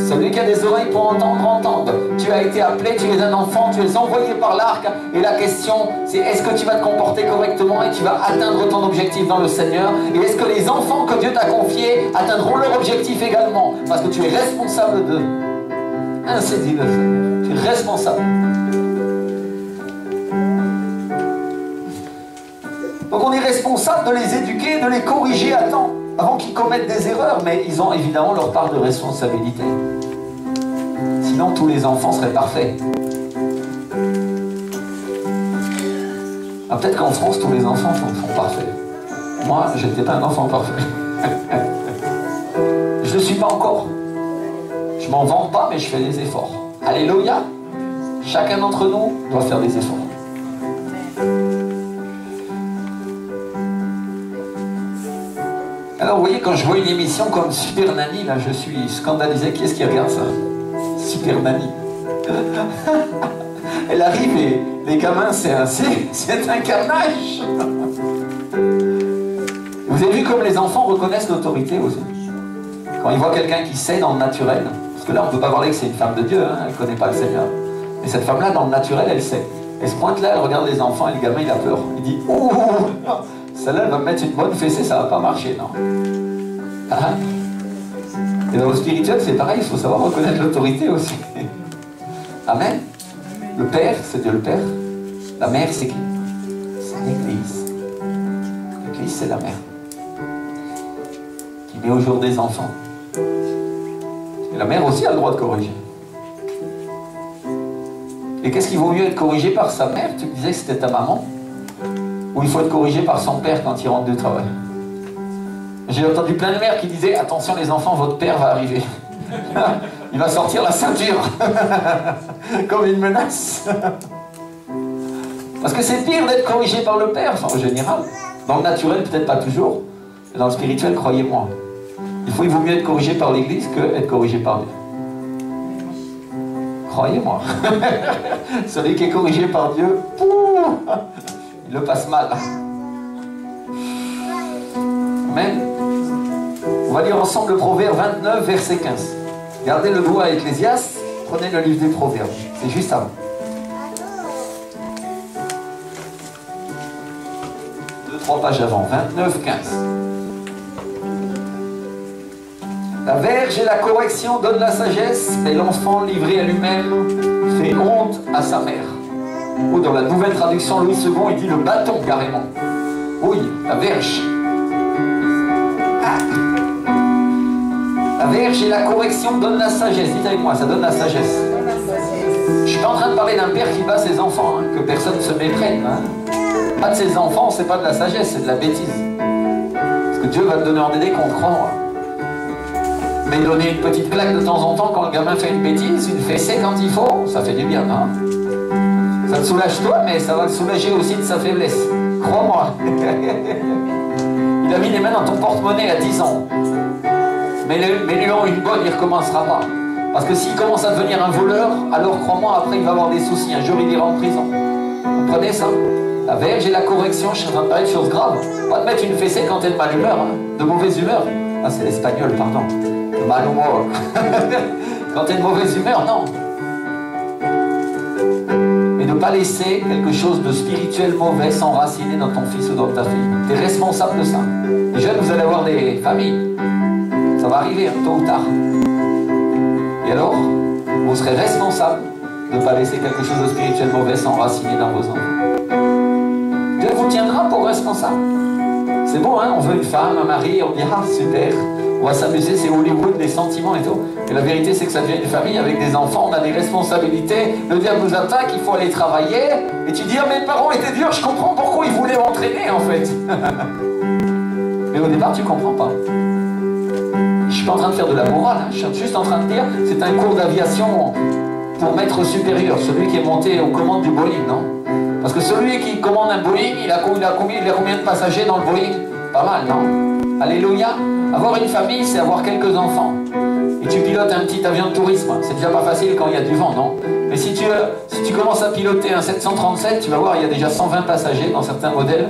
Celui qui a des oreilles pour entendre, entende. Tu as été appelé, tu es un enfant, tu es envoyé par l'arc. Et la question, c'est est-ce que tu vas te comporter correctement et tu vas atteindre ton objectif dans le Seigneur? Et est-ce que les enfants que Dieu t'a confiés atteindront leur objectif également? Parce que tu es responsable d'eux. Ainsi dit le Seigneur. Tu es responsable. Donc on est responsable de les éduquer, de les corriger à temps, avant qu'ils commettent des erreurs, mais ils ont évidemment leur part de responsabilité. Sinon tous les enfants seraient parfaits. Ah, Peut-être qu'en France, tous les enfants sont, parfaits. Moi, je n'étais pas un enfant parfait. je ne suis pas encore. Je m'en vante pas, mais je fais des efforts. Alléluia. Chacun d'entre nous doit faire des efforts. Vous voyez, quand je vois une émission comme Super Nanny, là, je suis scandalisé. Qui est-ce qui regarde ça? Super Nanny. Elle arrive et les gamins, c'est un, c'est un carnage. Vous avez vu comme les enfants reconnaissent l'autorité aussi Quand ils voient quelqu'un qui sait dans le naturel, parce que là, on ne peut pas parler que c'est une femme de Dieu, hein, elle ne connaît pas le Seigneur. Mais cette femme-là, dans le naturel, elle sait. Elle se pointe là, elle regarde les enfants et le gamin, il a peur. Il dit Ouh Celle-là, elle va me mettre une bonne fessée, ça ne va pas marcher, non ah. Et dans le spirituel, c'est pareil, il faut savoir reconnaître l'autorité aussi. Amen. Le Père, c'est Dieu le Père. La mère, c'est qui? C'est l'Église. L'Église, c'est la mère. Qui met au jour des enfants. Et la mère aussi a le droit de corriger. Et qu'est-ce qu'il vaut mieux être corrigé par sa mère? Tu me disais que c'était ta maman Ou il faut être corrigé par son père quand il rentre du travail J'ai entendu plein de mères qui disaient Attention les enfants, votre père va arriver. il va sortir la ceinture. Comme une menace. Parce que c'est pire d'être corrigé par le père, en général. Dans le naturel, peut-être pas toujours. Mais dans le spirituel, croyez-moi. Il il vaut mieux être corrigé par l'Église que être corrigé par Dieu. Croyez-moi. Celui qui est corrigé par Dieu, il le passe mal. Amen. On va lire ensemble le Proverbe 29, verset 15. Gardez le doigt à Ecclésias, prenez le livre des Proverbes. C'est juste avant. 2, trois pages avant, 29, 15. La verge et la correction donnent la sagesse, mais l'enfant livré à lui-même fait honte à sa mère. Ou dans la nouvelle traduction Louis II, il dit le bâton carrément. Oui, la verge. Ah. La verge et la correction donnent la sagesse. Dites avec moi, ça donne la sagesse. Je suis pas en train de parler d'un père qui bat ses enfants, hein, que personne ne se méprenne. Hein. Pas de ses enfants, c'est pas de la sagesse, c'est de la bêtise. Parce que Dieu va te donner en des comptes, crois-moi. Mais donner une petite claque de temps en temps quand le gamin fait une bêtise, une fessée quand il faut, ça fait du bien, hein Ça te soulage toi, mais ça va le soulager aussi de sa faiblesse. Crois-moi. il a mis les mains dans ton porte-monnaie à 10 ans. Mais, lui en une bonne, il recommencera pas. Parce que s'il commence à devenir un voleur, alors crois-moi, après il va avoir des soucis. Un jour il ira en prison. Vous comprenez ça? La verge et la correction, je suis en train de parler de choses graves. Pas de mettre une fessée quand t'es de mal humeur, hein. de mauvaise humeur. Ah, c'est l'espagnol, pardon. De mal humeur. quand t'es de mauvaise humeur, non. Pas laisser quelque chose de spirituel mauvais s'enraciner dans ton fils ou dans ta fille. Tu es responsable de ça. Les jeunes, vous allez avoir des familles. Ça va arriver, hein, tôt ou tard. Et alors, vous serez responsable de ne pas laisser quelque chose de spirituel mauvais s'enraciner dans vos enfants. Dieu vous tiendra pour responsable. C'est bon, hein On veut une femme, un mari, on dit ah super, on va s'amuser, c'est Hollywood, les sentiments et tout. Et la vérité, c'est que ça devient une famille avec des enfants, on a des responsabilités. Le diable nous attaque, il faut aller travailler. Et tu dis ah mes parents étaient durs, je comprends pourquoi ils voulaient m'entraîner en fait. Mais au départ, tu comprends pas. Je suis pas en train de faire de la morale, hein. je suis juste en train de dire, c'est un cours d'aviation pour maître supérieur, celui qui est monté aux commandes du Boeing, non? Parce que celui qui commande un Boeing, il a, combien, il a combien de passagers dans le Boeing? Pas mal, non? Alléluia Avoir une famille, c'est avoir quelques enfants. Et tu pilotes un petit avion de tourisme, c'est déjà pas facile quand il y a du vent, non Mais si tu, si tu commences à piloter un 737, tu vas voir, il y a déjà 120 passagers dans certains modèles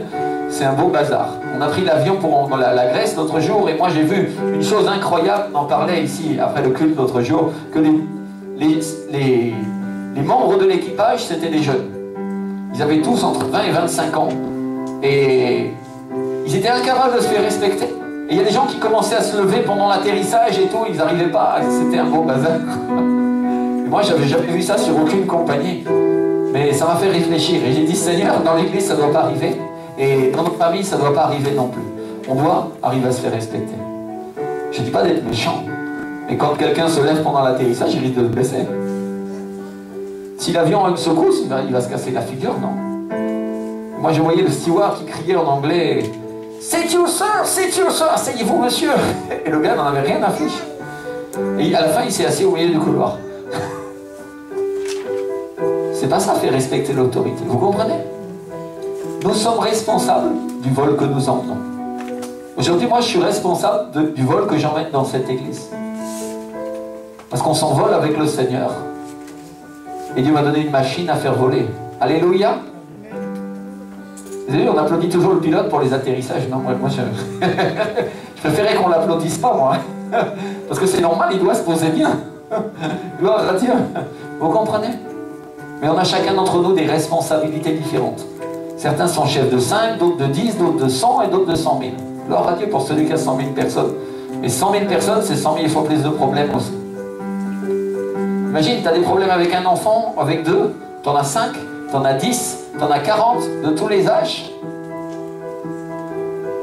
c'est un beau bazar. On a pris l'avion pour la, Grèce l'autre jour et moi j'ai vu une chose incroyable, on en parlait ici après le culte l'autre jour, que les, les, membres de l'équipage c'était des jeunes. Ils avaient tous entre 20 et 25 ans et ils étaient incapables de se faire respecter. Et il y a des gens qui commençaient à se lever pendant l'atterrissage et tout, ils n'arrivaient pas, c'était un beau bazar. Et moi j'avais jamais vu ça sur aucune compagnie. Mais ça m'a fait réfléchir et j'ai dit Seigneur, dans l'église ça ne doit pas arriver. Et dans notre famille, ça ne doit pas arriver non plus. On doit arriver à se faire respecter. Je ne dis pas d'être méchant, mais quand quelqu'un se lève pendant l'atterrissage, il risque de se blesser. Si l'avion a une secousse, il va, se casser la figure, non? Moi, je voyais le steward qui criait en anglais C'est you, sir C'est you, sir Asseyez-vous, monsieur Et le gars n'en avait rien à fiche. Et à la fin, il s'est assis au milieu du couloir. C'est pas ça, faire respecter l'autorité. Vous comprenez? Nous sommes responsables du vol que nous emmenons. Aujourd'hui, moi, je suis responsable du vol que j'emmène dans cette église. Parce qu'on s'envole avec le Seigneur. Et Dieu m'a donné une machine à faire voler. Alléluia. Vous savez, on applaudit toujours le pilote pour les atterrissages. Non, moi, je, je préférais qu'on l'applaudisse pas, moi. Parce que c'est normal, il doit se poser bien. Gloire à Dieu. Vous comprenez? Mais on a chacun d'entre nous des responsabilités différentes. Certains sont chefs de 5, d'autres de 10, d'autres de 100 et d'autres de 100 000. Gloire à Dieu pour celui qui a 100 000 personnes. Mais 100 000 personnes, c'est 100 000 fois plus de problèmes aussi. Imagine, tu as des problèmes avec un enfant, avec deux, tu en as 5, tu en as 10, tu en as 40, de tous les âges.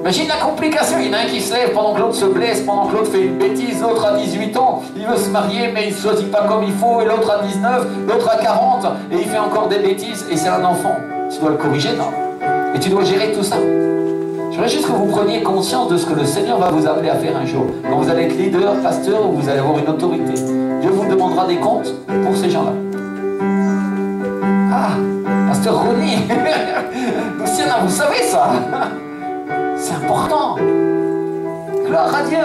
Imagine la complication, il y en a un qui se lève pendant que l'autre se blesse, pendant que l'autre fait une bêtise, l'autre a 18 ans, il veut se marier mais il ne choisit pas comme il faut, et l'autre a 19, l'autre a 40, et il fait encore des bêtises, et c'est un enfant. Tu dois le corriger, non? Et tu dois gérer tout ça. Je voudrais juste que vous preniez conscience de ce que le Seigneur va vous appeler à faire un jour. Quand vous allez être leader, pasteur, ou vous allez avoir une autorité. Dieu vous demandera des comptes pour ces gens-là. Ah, pasteur Ronnie Luciana, vous savez ça C'est important. Gloire à Dieu.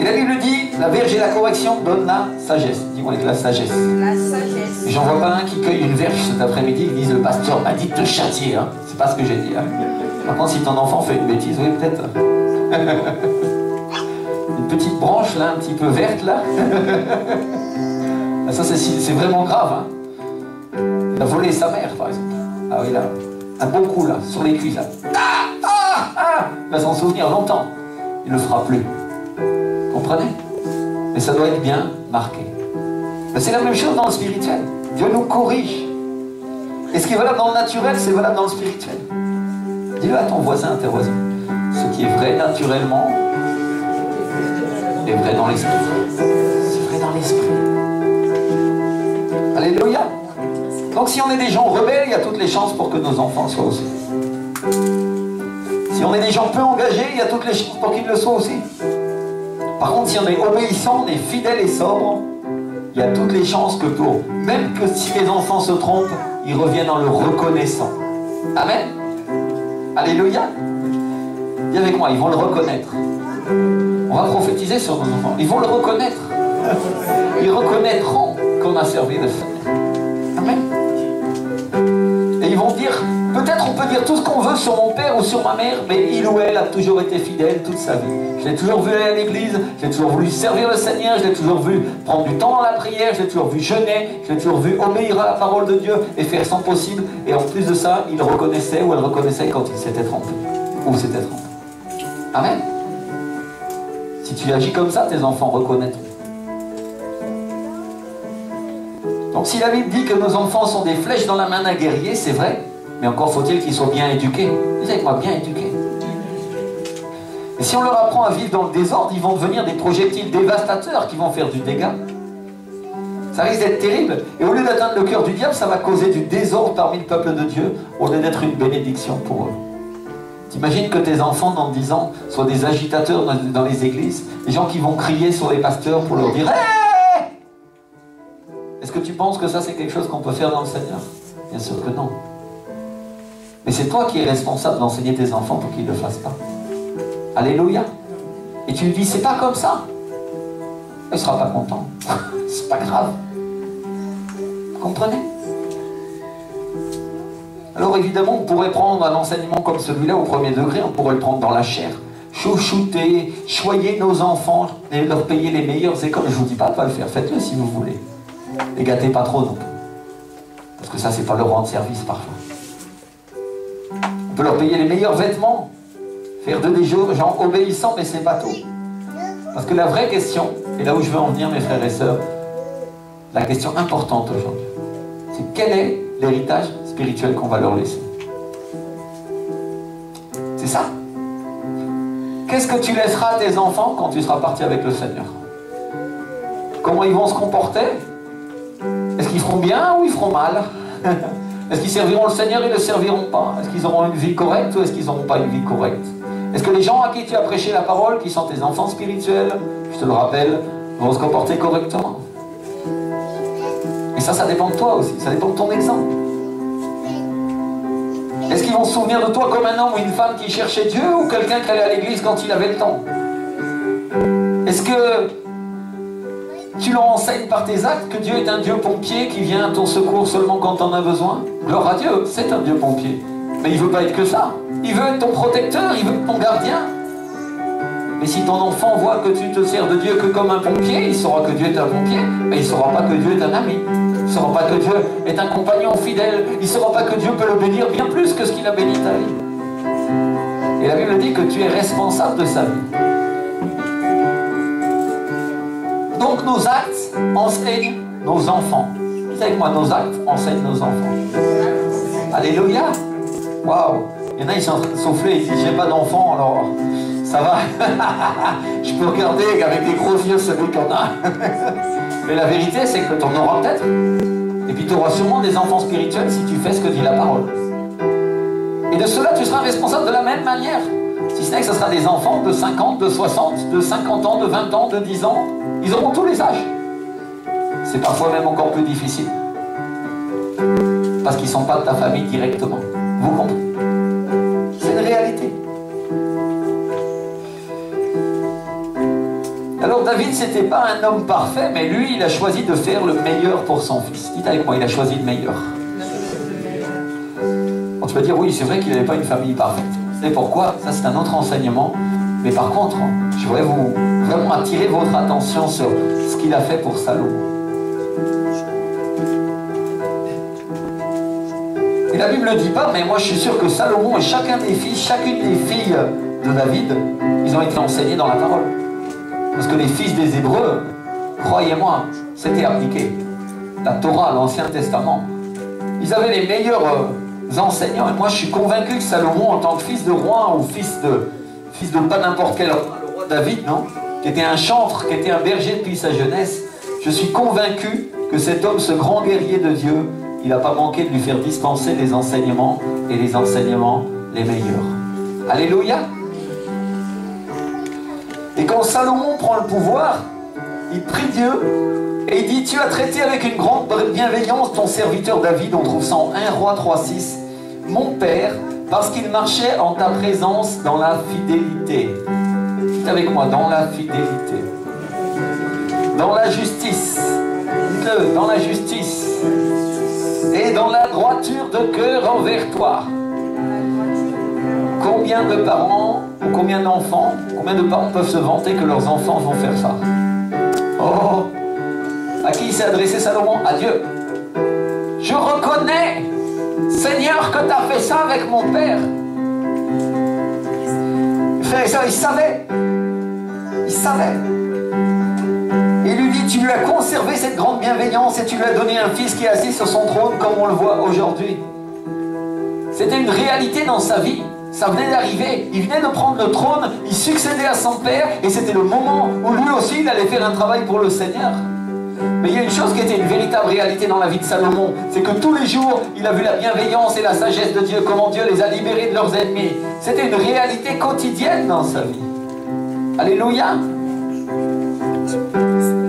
Et la Bible dit, la verge et la correction donnent la sagesse. Dis-moi avec la sagesse. La sagesse. J'en vois pas un qui cueille une verge cet après-midi et dise le pasteur m'a dit de te châtier. Hein. C'est pas ce que j'ai dit. Hein. Par contre, si ton enfant fait une bêtise, oui, peut-être. une petite branche là, un petit peu verte là. Ça, c'est vraiment grave. Hein. Il a volé sa mère, par exemple. Ah oui, là. Un bon coup là, sur les cuisses. Ah, ah, ah. Il va s'en souvenir longtemps. Il ne le fera plus. Comprenez? Mais ça doit être bien marqué. C'est la même chose dans le spirituel. Dieu nous corrige. Et ce qui est valable dans le naturel, c'est valable dans le spirituel. Dis-le à ton voisin, à tes voisins. Ce qui est vrai naturellement est vrai dans l'esprit. C'est vrai dans l'esprit. Alléluia. Donc si on est des gens rebelles, il y a toutes les chances pour que nos enfants soient aussi. Si on est des gens peu engagés, il y a toutes les chances pour qu'ils le soient aussi. Par contre, si on est obéissant, on est fidèle et sobre, il y a toutes les chances que pour, même que si les enfants se trompent, ils reviennent en le reconnaissant. Amen. Alléluia. Dis avec moi, ils vont le reconnaître. On va prophétiser sur nos enfants. Ils vont le reconnaître. Ils reconnaîtront qu'on a servi le Seigneur. Peut-être on peut dire tout ce qu'on veut sur mon père ou sur ma mère, mais il ou elle a toujours été fidèle toute sa vie. Je l'ai toujours vu aller à l'église, j'ai toujours voulu servir le Seigneur, je l'ai toujours vu prendre du temps dans la prière, je l'ai toujours vu jeûner, je l'ai toujours vu obéir à la parole de Dieu et faire son possible. Et en plus de ça, il reconnaissait ou elle reconnaissait quand il s'était trompé. Ou s'était trompé. Amen. Si tu agis comme ça, tes enfants reconnaîtront. Donc si la Bible dit que nos enfants sont des flèches dans la main d'un guerrier, c'est vrai, mais encore faut-il qu'ils soient bien éduqués. Vous avec moi, bien éduqués. Et si on leur apprend à vivre dans le désordre, ils vont devenir des projectiles dévastateurs qui vont faire du dégât. Ça risque d'être terrible. Et au lieu d'atteindre le cœur du diable, ça va causer du désordre parmi le peuple de Dieu, au lieu d'être une bénédiction pour eux. T'imagines que tes enfants, dans 10 ans, soient des agitateurs dans les églises, des gens qui vont crier sur les pasteurs pour leur dire Hé Est-ce que tu penses que ça, c'est quelque chose qu'on peut faire dans le Seigneur? Bien sûr que non. Mais c'est toi qui es responsable d'enseigner tes enfants pour qu'ils ne le fassent pas. Alléluia. Et tu lui dis C'est pas comme ça. Il ne sera pas content. c'est pas grave. Vous comprenez? Alors évidemment, on pourrait prendre un enseignement comme celui-là au premier degré, on pourrait le prendre dans la chair. Chouchouter, choyer nos enfants et leur payer les meilleures écoles. Je ne vous dis pas de pas le faire, faites-le si vous voulez. Et gâtez pas trop non Parce que ça, c'est pas leur rendre service parfois. On peut leur payer les meilleurs vêtements, faire de des gens obéissants, mais c'est pas tout. Parce que la vraie question, et là où je veux en venir, mes frères et sœurs, la question importante aujourd'hui, c'est quel est l'héritage spirituel qu'on va leur laisser? C'est ça. Qu'est-ce que tu laisseras à tes enfants quand tu seras parti avec le Seigneur? Comment ils vont se comporter? Est-ce qu'ils feront bien ou ils feront mal? Est-ce qu'ils serviront le Seigneur? Ils ne le serviront pas. Est-ce qu'ils auront une vie correcte ou est-ce qu'ils n'auront pas une vie correcte? Est-ce que les gens à qui tu as prêché la parole, qui sont tes enfants spirituels, je te le rappelle, vont se comporter correctement? Et ça, ça dépend de toi aussi, ça dépend de ton exemple. Est-ce qu'ils vont se souvenir de toi comme un homme ou une femme qui cherchait Dieu ou quelqu'un qui allait à l'église quand il avait le temps? Est-ce que tu leur enseignes par tes actes que Dieu est un Dieu pompier qui vient à ton secours seulement quand tu en as besoin Gloire à Dieu, c'est un Dieu pompier. Mais il ne veut pas être que ça. Il veut être ton protecteur, il veut être ton gardien. Mais si ton enfant voit que tu te sers de Dieu que comme un pompier, il saura que Dieu est un pompier, mais il ne saura pas que Dieu est un ami. Il ne saura pas que Dieu est un compagnon fidèle. Il ne saura pas que Dieu peut le bénir bien plus que ce qu'il a béni ta vie. Et la Bible dit que tu es responsable de sa vie. Donc nos actes enseignent nos enfants. Vous avec moi, nos actes enseignent nos enfants. Alléluia. Waouh. Il y en a, ils sont en train de souffler, ils disent, j'ai pas d'enfants, alors ça va. je peux regarder avec des gros yeux celui qu'on a. Mais la vérité, c'est que tu en auras peut-être. Et puis tu auras sûrement des enfants spirituels si tu fais ce que dit la parole. Et de cela, tu seras responsable de la même manière. Si ce n'est que ce sera des enfants de 50, de 60, de 50 ans, de 20 ans, de 10 ans. Ils auront tous les âges. C'est parfois même encore plus difficile. Parce qu'ils ne sont pas de ta famille directement. Vous comprenez C'est une réalité. Alors David, c'était pas un homme parfait, mais lui, il a choisi de faire le meilleur pour son fils. Dites avec moi, il a choisi le meilleur. tu vas dire, oui, c'est vrai qu'il n'avait pas une famille parfaite. Et pourquoi? Ça, c'est un autre enseignement. Mais par contre, je voudrais vous vraiment attirer votre attention sur ce qu'il a fait pour Salomon. Et la Bible ne dit pas, mais moi je suis sûr que Salomon et chacun des fils, chacune des filles de David, ils ont été enseignés dans la parole. Parce que les fils des Hébreux, croyez-moi, c'était appliqué. La Torah, l'Ancien Testament. Ils avaient les meilleurs euh, enseignants. Et moi je suis convaincu que Salomon, en tant que fils de roi ou fils de, fils de pas n'importe quel roi, David, non Qui était un chantre, qui était un berger depuis sa jeunesse, je suis convaincu que cet homme, ce grand guerrier de Dieu, il n'a pas manqué de lui faire dispenser des enseignements et les enseignements les meilleurs. Alléluia. Et quand Salomon prend le pouvoir, il prie Dieu et il dit Tu as traité avec une grande bienveillance ton serviteur David, on trouve ça en 1 roi 3.6, mon père, parce qu'il marchait en ta présence dans la fidélité. Dites avec moi, dans la fidélité. Dans la justice. Dans la justice et dans la droiture de cœur envers toi. Combien de parents ou combien d'enfants, combien de parents peuvent se vanter que leurs enfants vont faire ça? Oh À qui s'est adressé Salomon? À Dieu. Je reconnais, Seigneur, que tu as fait ça avec mon père. Frère et soeur, il savait. Il savait tu lui as conservé cette grande bienveillance et tu lui as donné un fils qui est assis sur son trône comme on le voit aujourd'hui. C'était une réalité dans sa vie. Ça venait d'arriver. Il venait de prendre le trône, il succédait à son père et c'était le moment où lui aussi il allait faire un travail pour le Seigneur. Mais il y a une chose qui était une véritable réalité dans la vie de Salomon, c'est que tous les jours, il a vu la bienveillance et la sagesse de Dieu, comment Dieu les a libérés de leurs ennemis. C'était une réalité quotidienne dans sa vie. Alléluia.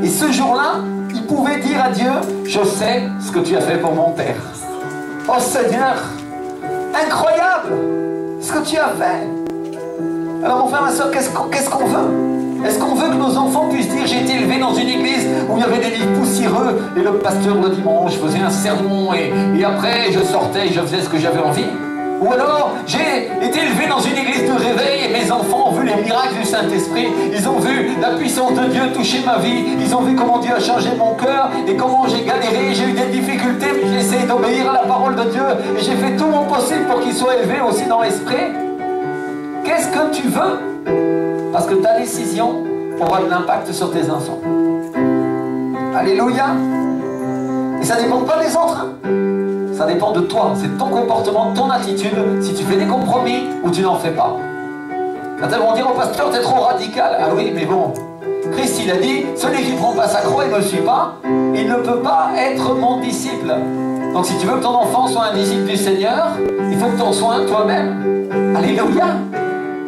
Et ce jour-là, il pouvait dire à Dieu, je sais ce que tu as fait pour mon père. Oh Seigneur, incroyable ce que tu as fait. Alors mon frère, ma soeur, qu'est-ce qu'on veut? Est-ce qu'on veut que nos enfants puissent dire j'ai été élevé dans une église où il y avait des livres poussiéreux et le pasteur le dimanche faisait un sermon et, et après je sortais et je faisais ce que j'avais envie? Ou alors, j'ai été élevé dans une église de réveil et mes enfants ont vu les miracles du Saint-Esprit. Ils ont vu la puissance de Dieu toucher ma vie. Ils ont vu comment Dieu a changé mon cœur et comment j'ai galéré. J'ai eu des difficultés, mais j'ai essayé d'obéir à la parole de Dieu. Et j'ai fait tout mon possible pour qu'ils soient élevés aussi dans l'esprit. Qu'est-ce que tu veux? Parce que ta décision aura de l'impact sur tes enfants. Alléluia. Et ça ne dépend pas des autres. Hein. Ça dépend de toi. C'est ton comportement, ton attitude, si tu fais des compromis ou tu n'en fais pas. Certains vont dire au pasteur, t'es trop radical. Ah oui, mais bon. Christ, il a dit, celui qui prend pas sa croix et ne me suit pas, il ne peut pas être mon disciple. Donc si tu veux que ton enfant soit un disciple du Seigneur, il faut que tu en sois un toi-même. Alléluia.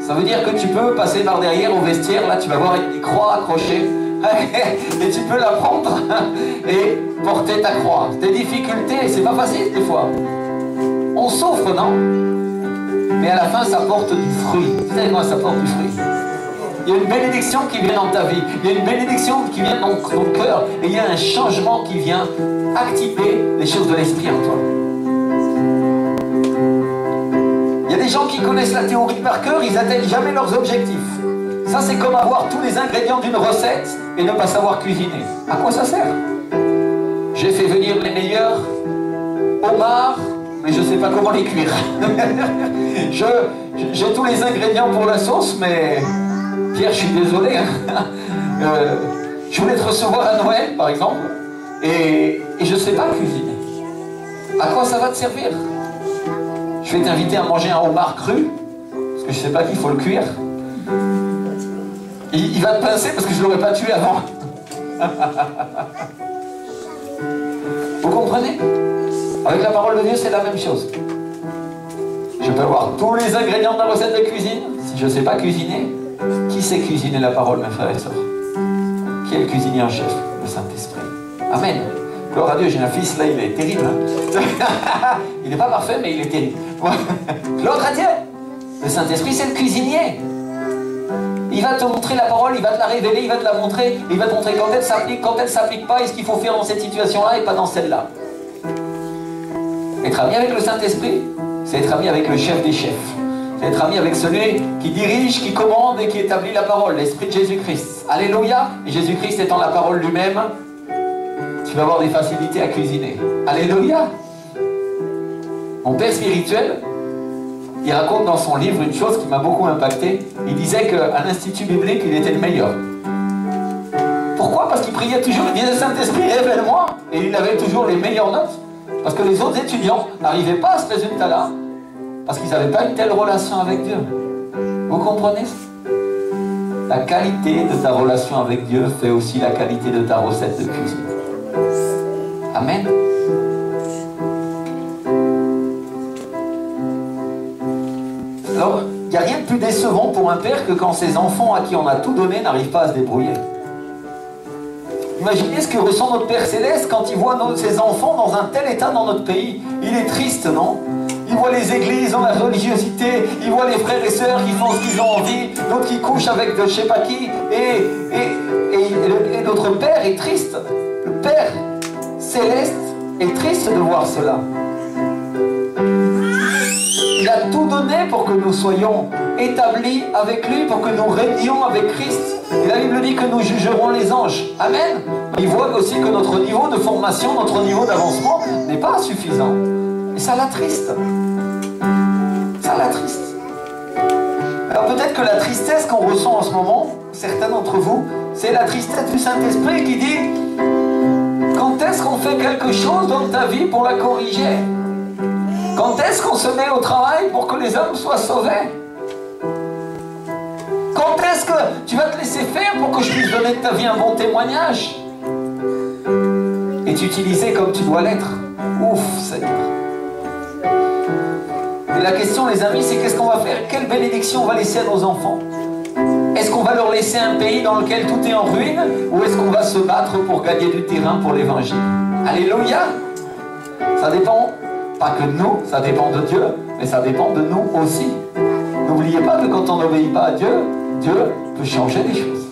Ça veut dire que tu peux passer par derrière au vestiaire, là tu vas voir des croix accrochées et tu peux la prendre et porter ta croix. Des difficultés, c'est pas facile des fois. On souffre, non? Mais à la fin, ça porte du fruit. Vous savez quoi, ça porte du fruit? Il y a une bénédiction qui vient dans ta vie. Il y a une bénédiction qui vient dans ton cœur. Et il y a un changement qui vient activer les choses de l'esprit en toi. Des gens qui connaissent la théorie par cœur, ils n'atteignent jamais leurs objectifs. Ça, c'est comme avoir tous les ingrédients d'une recette et ne pas savoir cuisiner. À quoi ça sert? J'ai fait venir les meilleurs homards, mais je ne sais pas comment les cuire. J'ai tous les ingrédients pour la sauce, mais Pierre, je suis désolé. Hein. Euh, je voulais te recevoir à Noël, par exemple, et, et je ne sais pas cuisiner. À quoi ça va te servir? Je vais t'inviter à manger un homard cru, parce que je ne sais pas qu'il faut le cuire. Il, va te pincer parce que je ne l'aurais pas tué avant. Vous comprenez? Avec la parole de Dieu, c'est la même chose. Je peux avoir tous les ingrédients de la recette de cuisine. Si je ne sais pas cuisiner, qui sait cuisiner la parole, mes frères et sœurs? Qui est le cuisinier en chef Le Saint-Esprit? Amen. Gloire à Dieu, j'ai un fils, là, il est terrible. Hein. il n'est pas parfait, mais il est terrible. Gloire à Dieu. Le Saint-Esprit, c'est le cuisinier. Il va te montrer la parole, il va te la révéler, il va te la montrer, il va te montrer quand elle s'applique, quand elle ne s'applique pas, et ce qu'il faut faire dans cette situation-là et pas dans celle-là. Être ami avec le Saint-Esprit, c'est être ami avec le chef des chefs. C'est être ami avec celui qui dirige, qui commande et qui établit la parole, l'Esprit de Jésus-Christ. Alléluia. Jésus-Christ étant la parole lui-même, tu vas avoir des facilités à cuisiner. Alléluia. Mon père spirituel, il raconte dans son livre une chose qui m'a beaucoup impacté. Il disait qu'à l'Institut biblique, il était le meilleur. Pourquoi? Parce qu'il priait toujours, il disait Saint-Esprit, révèle-moi. Et il avait toujours les meilleures notes. Parce que les autres étudiants n'arrivaient pas à ce résultat-là. Parce qu'ils n'avaient pas une telle relation avec Dieu. Vous comprenez La qualité de ta relation avec Dieu fait aussi la qualité de ta recette de cuisine. Amen. Alors, il n'y a rien de plus décevant pour un père que quand ses enfants à qui on a tout donné n'arrivent pas à se débrouiller. Imaginez ce que ressent notre Père Céleste quand il voit ses enfants dans un tel état dans notre pays. Il est triste, non? Il voit les églises dans la religiosité, il voit les frères et sœurs qui font ce qu'ils ont envie, d'autres qui couchent avec de je sais pas qui, et, et notre Père est triste. Le Père Céleste est triste de voir cela. Il a tout donné pour que nous soyons établis avec lui, pour que nous régnions avec Christ. Et la Bible dit que nous jugerons les anges. Amen. Il voit aussi que notre niveau de formation, notre niveau d'avancement n'est pas suffisant. Et ça l'attriste. Ça l'attriste. Alors peut-être que la tristesse qu'on ressent en ce moment, certains d'entre vous, c'est la tristesse du Saint-Esprit qui dit quand est-ce qu'on fait quelque chose dans ta vie pour la corriger? Quand est-ce qu'on se met au travail pour que les hommes soient sauvés? Quand est-ce que tu vas te laisser faire pour que je puisse donner de ta vie un bon témoignage? Et t'utiliser comme tu dois l'être. Ouf, Seigneur. Et la question, les amis, c'est qu'est-ce qu'on va faire? Quelle bénédiction on va laisser à nos enfants? Est-ce qu'on va leur laisser un pays dans lequel tout est en ruine Ou est-ce qu'on va se battre pour gagner du terrain pour l'évangile? Alléluia Ça dépend pas que de nous, ça dépend de Dieu, mais ça dépend de nous aussi. N'oubliez pas que quand on n'obéit pas à Dieu, Dieu peut changer les choses.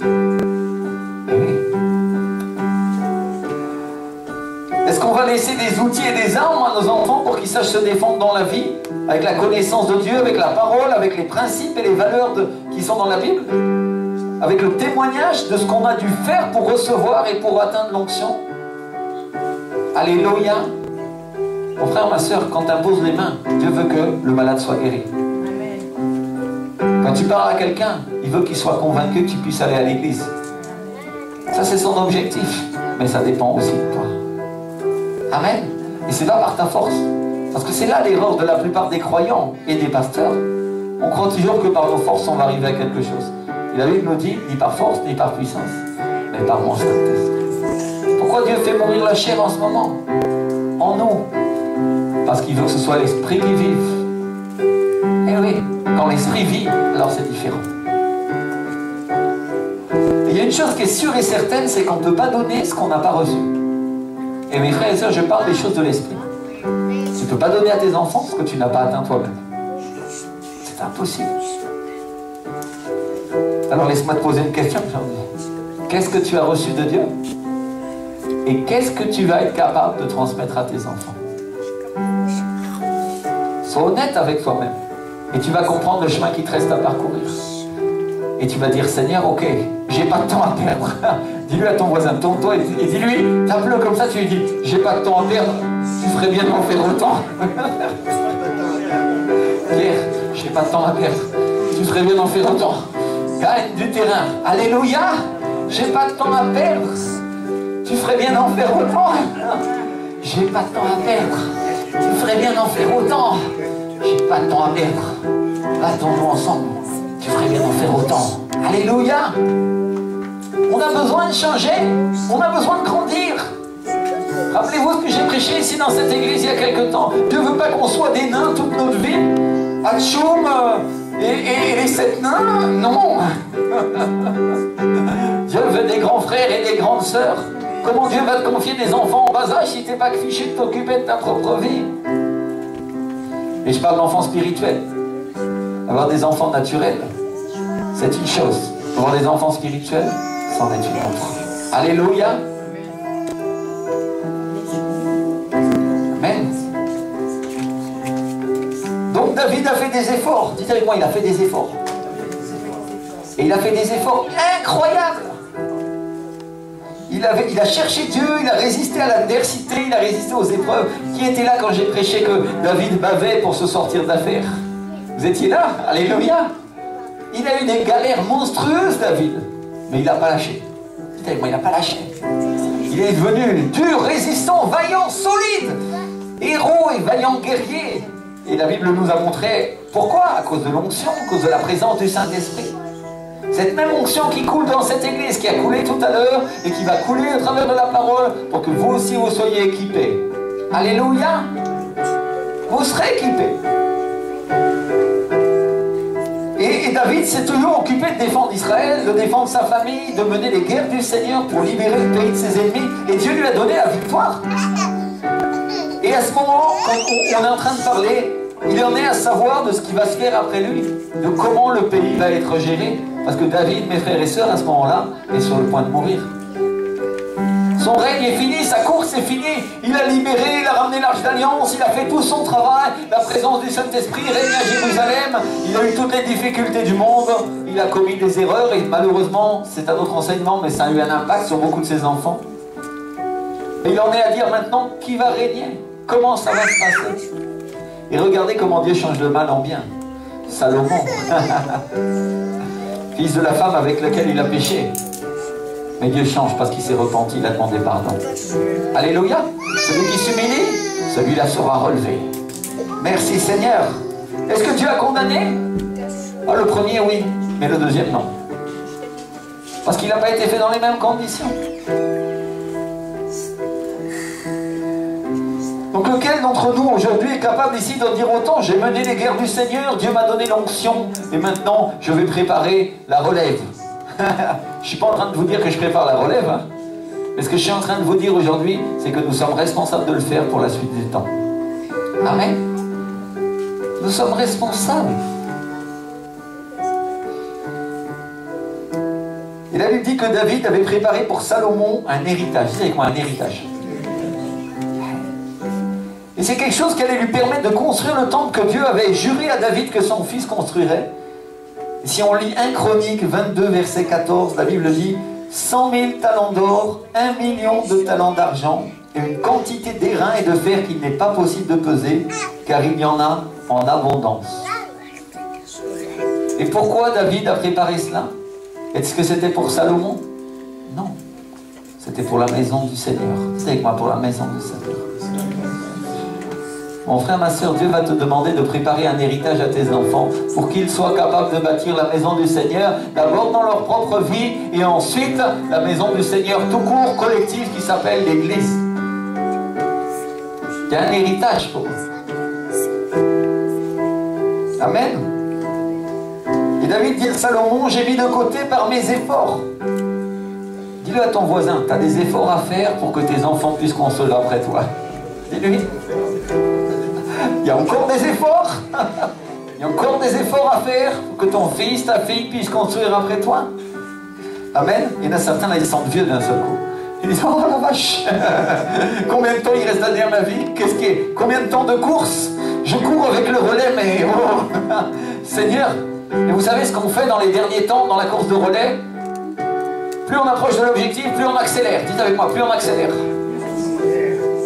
Est-ce qu'on va laisser des outils et des armes à nos enfants pour qu'ils sachent se défendre dans la vie? Avec la connaissance de Dieu, avec la parole, avec les principes et les valeurs qui sont dans la Bible Avec le témoignage de ce qu'on a dû faire pour recevoir et pour atteindre l'onction Alléluia mon frère, ma soeur, quand tu imposes les mains, Dieu veut que le malade soit guéri. Quand tu parles à quelqu'un, il veut qu'il soit convaincu que tu puisses aller à l'église. Ça, c'est son objectif. Mais ça dépend aussi de toi. Amen. Et c'est pas par ta force. Parce que c'est là l'erreur de la plupart des croyants et des pasteurs. On croit toujours que par nos forces, on va arriver à quelque chose. Et la Bible nous dit, ni par force, ni par puissance, mais par mon. Pourquoi Dieu fait mourir la chair en ce moment? En nous, parce qu'il veut que ce soit l'esprit qui vive. Et eh oui, quand l'esprit vit, alors c'est différent. il y a une chose qui est sûre et certaine, c'est qu'on ne peut pas donner ce qu'on n'a pas reçu. Et mes frères et sœurs, je parle des choses de l'esprit. Tu ne peux pas donner à tes enfants ce que tu n'as pas atteint toi-même. C'est impossible. Alors laisse-moi te poser une question Qu'est-ce que tu as reçu de Dieu? Et qu'est-ce que tu vas être capable de transmettre à tes enfants? Sois honnête avec toi-même. Et tu vas comprendre le chemin qui te reste à parcourir. Et tu vas dire, Seigneur, ok, j'ai pas de temps à perdre. dis-lui à ton voisin, tourne-toi et, dis-lui, tape-le comme ça, tu lui dis, j'ai pas de temps à perdre, tu ferais bien d'en faire autant. Pierre, j'ai pas de temps à perdre, tu ferais bien d'en faire autant. Gagne du terrain, alléluia, j'ai pas de temps à perdre, tu ferais bien d'en faire autant. J'ai pas de temps à perdre, tu ferais bien d'en faire autant. J'ai pas de temps à perdre. Battons-nous ensemble. Tu ferais bien d'en faire autant. Alléluia. On a besoin de changer. On a besoin de grandir. Rappelez-vous ce que j'ai prêché ici dans cette église il y a quelque temps. Dieu ne veut pas qu'on soit des nains toute notre vie. Atchoum euh, et, et les sept nains, non. Dieu veut des grands frères et des grandes sœurs. Comment Dieu va te confier des enfants en bas âge si tu n'es pas fiché de t'occuper de ta propre vie? Et je parle d'enfants spirituels. Avoir des enfants naturels, c'est une chose. Avoir des enfants spirituels, c'en est une autre. Alléluia. David a fait des efforts. Dites avec moi, il a fait des efforts. Et il a fait des efforts incroyables. Il, a cherché Dieu, il a résisté à l'adversité, il a résisté aux épreuves qui était là quand j'ai prêché que David bavait pour se sortir d'affaires? Vous étiez là? Alléluia Il a eu des galères monstrueuses, David. Mais il n'a pas lâché. Moi, il n'a pas lâché. Il est devenu dur, résistant, vaillant, solide, héros et vaillant guerrier. Et la Bible nous a montré pourquoi À cause de l'onction, à cause de la présence du Saint-Esprit. Cette même onction qui coule dans cette église, qui a coulé tout à l'heure et qui va couler au travers de la parole pour que vous aussi vous soyez équipés. Alléluia. Vous serez équipés. Et, David s'est toujours occupé de défendre Israël, de défendre sa famille, de mener les guerres du Seigneur pour libérer le pays de ses ennemis. Et Dieu lui a donné la victoire. Et à ce moment, quand on est en train de parler, il en est à savoir de ce qui va se faire après lui, de comment le pays va être géré. Parce que David, mes frères et sœurs, à ce moment-là, est sur le point de mourir. Son règne est fini, sa course est finie. Il a libéré, il a ramené l'arche d'alliance, il a fait tout son travail. La présence du Saint-Esprit règne à Jérusalem. Il a eu toutes les difficultés du monde. Il a commis des erreurs et malheureusement, c'est un autre enseignement, mais ça a eu un impact sur beaucoup de ses enfants. Et il en est à dire maintenant qui va régner, comment ça va se passer. Et regardez comment Dieu change le mal en bien. Salomon, fils de la femme avec laquelle il a péché. Mais Dieu change parce qu'il s'est repenti, il a demandé pardon. Alléluia. Celui qui s'humilie, celui-là sera relevé. Merci Seigneur. Est-ce que Dieu a condamné ah, Le premier, oui, mais le deuxième, non. Parce qu'il n'a pas été fait dans les mêmes conditions. Donc lequel d'entre nous aujourd'hui est capable ici de dire autant J'ai mené les guerres du Seigneur, Dieu m'a donné l'onction, et maintenant je vais préparer la relève. je ne suis pas en train de vous dire que je prépare la relève. Hein. Mais ce que je suis en train de vous dire aujourd'hui, c'est que nous sommes responsables de le faire pour la suite du temps. Amen. Nous sommes responsables. Et là, il dit que David avait préparé pour Salomon un héritage. Vous savez quoi, un héritage? Et c'est quelque chose qui allait lui permettre de construire le temple que Dieu avait juré à David que son fils construirait. Si on lit 1 Chronique 22, verset 14, la Bible dit 100 000 talents d'or, 1 million de talents d'argent, et une quantité d'airain et de fer qu'il n'est pas possible de peser, car il y en a en abondance. Et pourquoi David a préparé cela? Est-ce que c'était pour Salomon? Non. C'était pour la maison du Seigneur. C'est avec moi pour la maison du Seigneur. Mon frère, ma soeur, Dieu va te demander de préparer un héritage à tes enfants pour qu'ils soient capables de bâtir la maison du Seigneur, d'abord dans leur propre vie et ensuite la maison du Seigneur tout court, collectif, qui s'appelle l'Église. Il y a un héritage pour eux. Amen. Et David dit à Salomon, j'ai mis de côté par mes efforts. Dis-le à ton voisin, tu as des efforts à faire pour que tes enfants puissent construire après toi. Dis-lui. Il y a encore des efforts. Il y a encore des efforts à faire pour que ton fils, ta fille puisse construire après toi. Amen. Il y en a certains là, ils sentent vieux d'un seul coup. Ils disent Oh la vache Combien de temps il reste à dire ma vie? Qu'est-ce qui est? Combien de temps de course? Je cours avec le relais, mais oh Seigneur Et vous savez ce qu'on fait dans les derniers temps, dans la course de relais? Plus on approche de l'objectif, plus on accélère. Dites avec moi, plus on accélère.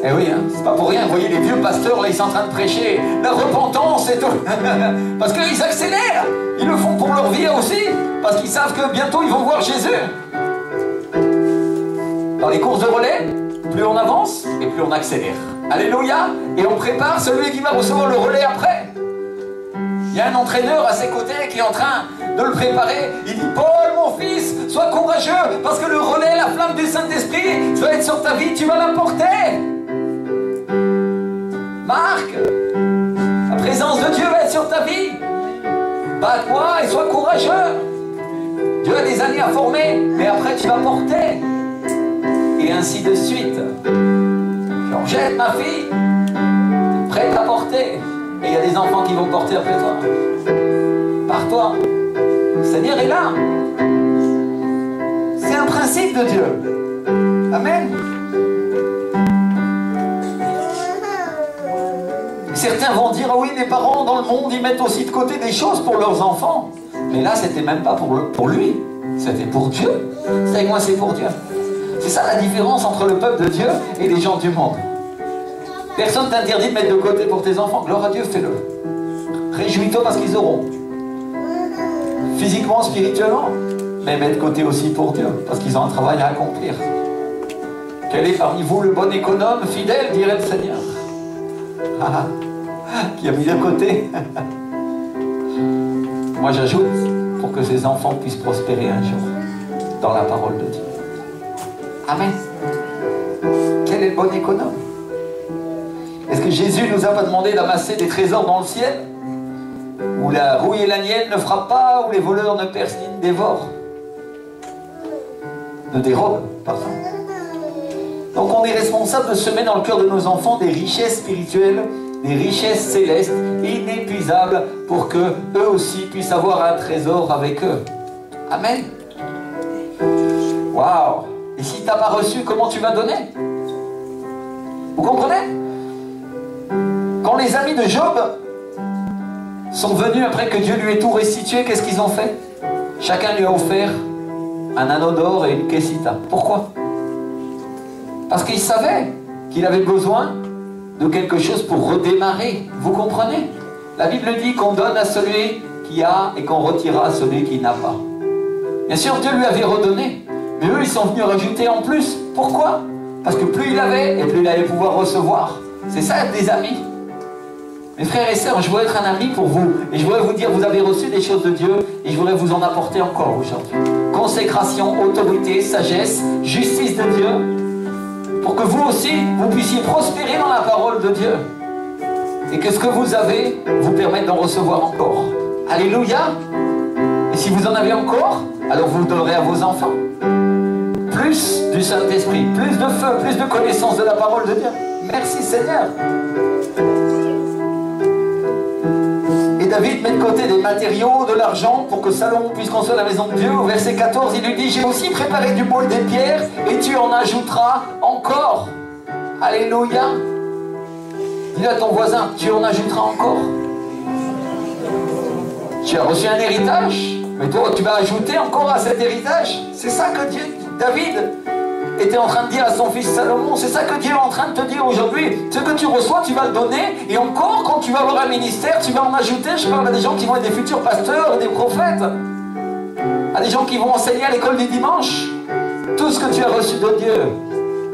Eh oui, hein, c'est pas pour rien. Vous voyez les vieux pasteurs, là, ils sont en train de prêcher la repentance et tout. parce qu'ils accélèrent. Ils le font pour leur vie aussi. Parce qu'ils savent que bientôt, ils vont voir Jésus. Dans les courses de relais, plus on avance et plus on accélère. Alléluia. Et on prépare celui qui va recevoir le relais après. Il y a un entraîneur à ses côtés qui est en train de le préparer. Il dit Paul, mon fils, sois courageux parce que le relais, la flamme du Saint-Esprit, va être sur ta vie, tu vas la porter. Marc, la présence de Dieu va être sur ta vie. Bats-toi et sois courageux. Dieu a des années à former, mais après tu vas porter. Et ainsi de suite. Georgette, ma fille, prête à porter. Et il y a des enfants qui vont porter après toi. Par toi. Le Seigneur est là. C'est un principe de Dieu. Amen. Certains vont dire, ah oui, les parents dans le monde, ils mettent aussi de côté des choses pour leurs enfants. Mais là, c'était même pas pour, pour lui, c'était pour Dieu. C'est moi, c'est pour Dieu. C'est ça la différence entre le peuple de Dieu et les gens du monde. Personne t'interdit de mettre de côté pour tes enfants. Gloire à Dieu, fais-le. Réjouis-toi parce qu'ils auront. Physiquement, spirituellement. Mais mets de côté aussi pour Dieu, parce qu'ils ont un travail à accomplir. Quel est parmi vous le bon économe, fidèle, dirait le Seigneur? Ah, Qui a mis de côté. Moi j'ajoute, pour que ces enfants puissent prospérer un jour dans la parole de Dieu. Amen. Quel est le bon économe? Est-ce que Jésus nous a pas demandé d'amasser des trésors dans le ciel? Où la rouille et la nielle ne frappent pas, où les voleurs ne percent ni ne dévorent Ne dérobent, pardon. Donc on est responsable de semer dans le cœur de nos enfants des richesses spirituelles, des richesses célestes, inépuisables, pour que eux aussi puissent avoir un trésor avec eux. Amen. Waouh Et si tu n'as pas reçu, comment tu vas donner? Vous comprenez? Quand les amis de Job sont venus après que Dieu lui ait tout restitué, qu'est-ce qu'ils ont fait? Chacun lui a offert un anneau d'or et une kessita. Pourquoi? Parce qu'il savait qu'il avait besoin de quelque chose pour redémarrer. Vous comprenez? La Bible dit qu'on donne à celui qui a et qu'on retira à celui qui n'a pas. Bien sûr, Dieu lui avait redonné. Mais eux, ils sont venus rajouter en plus. Pourquoi? Parce que plus il avait, et plus il allait pouvoir recevoir. C'est ça des amis. Mes frères et sœurs, je veux être un ami pour vous. Et je voudrais vous dire, vous avez reçu des choses de Dieu, et je voudrais vous en apporter encore aujourd'hui. Consécration, autorité, sagesse, justice de Dieu, pour que vous aussi, vous puissiez prospérer dans la parole de Dieu. Et que ce que vous avez vous permette d'en recevoir encore. Alléluia. Et si vous en avez encore, alors vous donnerez à vos enfants. Plus du Saint-Esprit, plus de feu, plus de connaissance de la parole de Dieu. Merci Seigneur. David met de côté des matériaux, de l'argent pour que Salomon puisse construire la maison de Dieu. Au verset 14, il lui dit, j'ai aussi préparé du et des pierres et tu en ajouteras encore. Alléluia. Dis à ton voisin, tu en ajouteras encore. Tu as reçu un héritage, mais toi tu vas ajouter encore à cet héritage. C'est ça que David était en train de dire à son fils Salomon. C'est ça que Dieu est en train de te dire aujourd'hui. Ce que tu reçois, tu vas le donner. Et encore, quand tu vas avoir un ministère, tu vas en ajouter. Je parle à des gens qui vont être des futurs pasteurs des prophètes. À des gens qui vont enseigner à l'école du dimanche. Tout ce que tu as reçu de Dieu,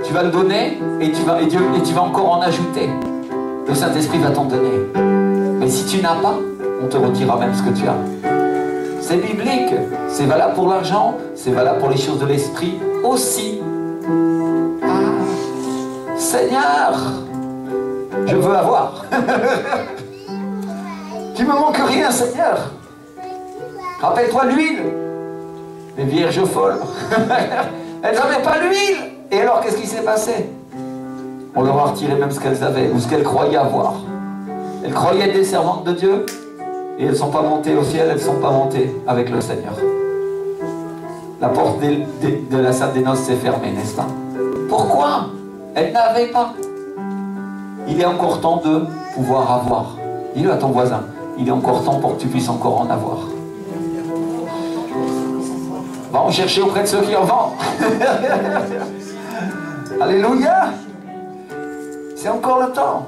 tu vas le donner et tu vas, et Dieu, et tu vas encore en ajouter. Le Saint-Esprit va t'en donner. Mais si tu n'as pas, on te retirera même ce que tu as. C'est biblique. C'est valable pour l'argent, c'est valable pour les choses de l'esprit aussi. Seigneur, je veux avoir. tu me manques rien, Seigneur. Rappelle-toi l'huile. Les vierges folles. elles n'avaient pas l'huile. Et alors, qu'est-ce qui s'est passé? On leur a retiré même ce qu'elles avaient, ou ce qu'elles croyaient avoir. Elles croyaient être des servantes de Dieu, et elles ne sont pas montées au ciel, elles ne sont pas montées avec le Seigneur. La porte de la salle des noces s'est fermée, n'est-ce pas? Pourquoi? Elle n'avait pas. Il est encore temps de pouvoir avoir. Dis-le à ton voisin. Il est encore temps pour que tu puisses encore en avoir. Va en chercher auprès de ceux qui en vendent. Alléluia. C'est encore le temps.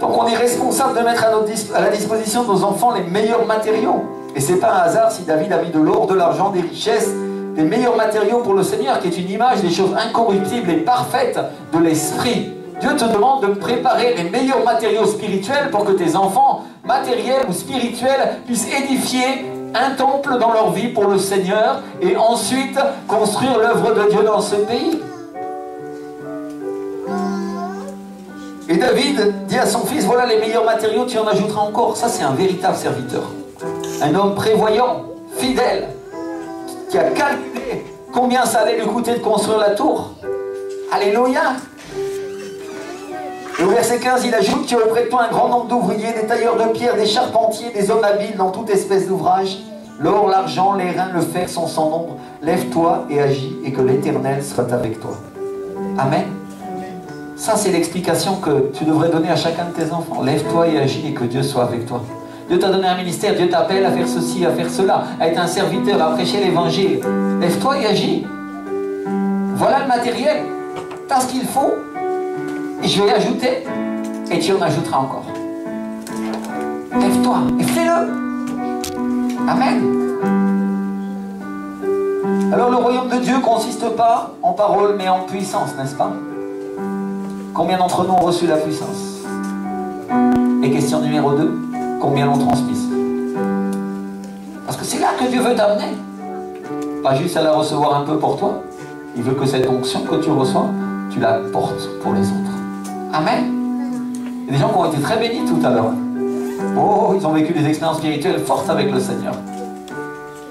Donc on est responsable de mettre à, à, la disposition de nos enfants les meilleurs matériaux. Et c'est pas un hasard si David a mis de l'or, de l'argent, des richesses, des meilleurs matériaux pour le Seigneur, qui est une image des choses incorruptibles et parfaites de l'esprit. Dieu te demande de préparer les meilleurs matériaux spirituels pour que tes enfants, matériels ou spirituels, puissent édifier un temple dans leur vie pour le Seigneur et ensuite construire l'œuvre de Dieu dans ce pays. Et David dit à son fils, voilà les meilleurs matériaux, tu en ajouteras encore. Ça, c'est un véritable serviteur. Un homme prévoyant, fidèle, qui a calculé combien ça allait lui coûter de construire la tour. Alléluia. Et au verset 15, il ajoute Tu as auprès de toi un grand nombre d'ouvriers, des tailleurs de pierre, des charpentiers, des hommes habiles dans toute espèce d'ouvrage. L'or, l'argent, les reins, le fer sont sans nombre. Lève-toi et agis, et que l'Éternel soit avec toi. Amen. Ça, c'est l'explication que tu devrais donner à chacun de tes enfants. Lève-toi et agis, et que Dieu soit avec toi. Dieu t'a donné un ministère, Dieu t'appelle à faire ceci, à faire cela, à être un serviteur, à prêcher l'évangile. Lève-toi et agis. Voilà le matériel. T'as ce qu'il faut. Et je vais ajouter, et tu en ajouteras encore. Lève-toi et fais-le. Amen. Alors le royaume de Dieu consiste pas en parole mais en puissance, n'est-ce pas? Combien d'entre nous ont reçu la puissance? Et question numéro 2, combien l'ont transmise Parce que c'est là que Dieu veut t'amener. Pas juste à la recevoir un peu pour toi. Il veut que cette onction que tu reçois, tu la portes pour les autres. Amen. Il y a des gens qui ont été très bénis tout à l'heure. Oh, ils ont vécu des expériences spirituelles fortes avec le Seigneur.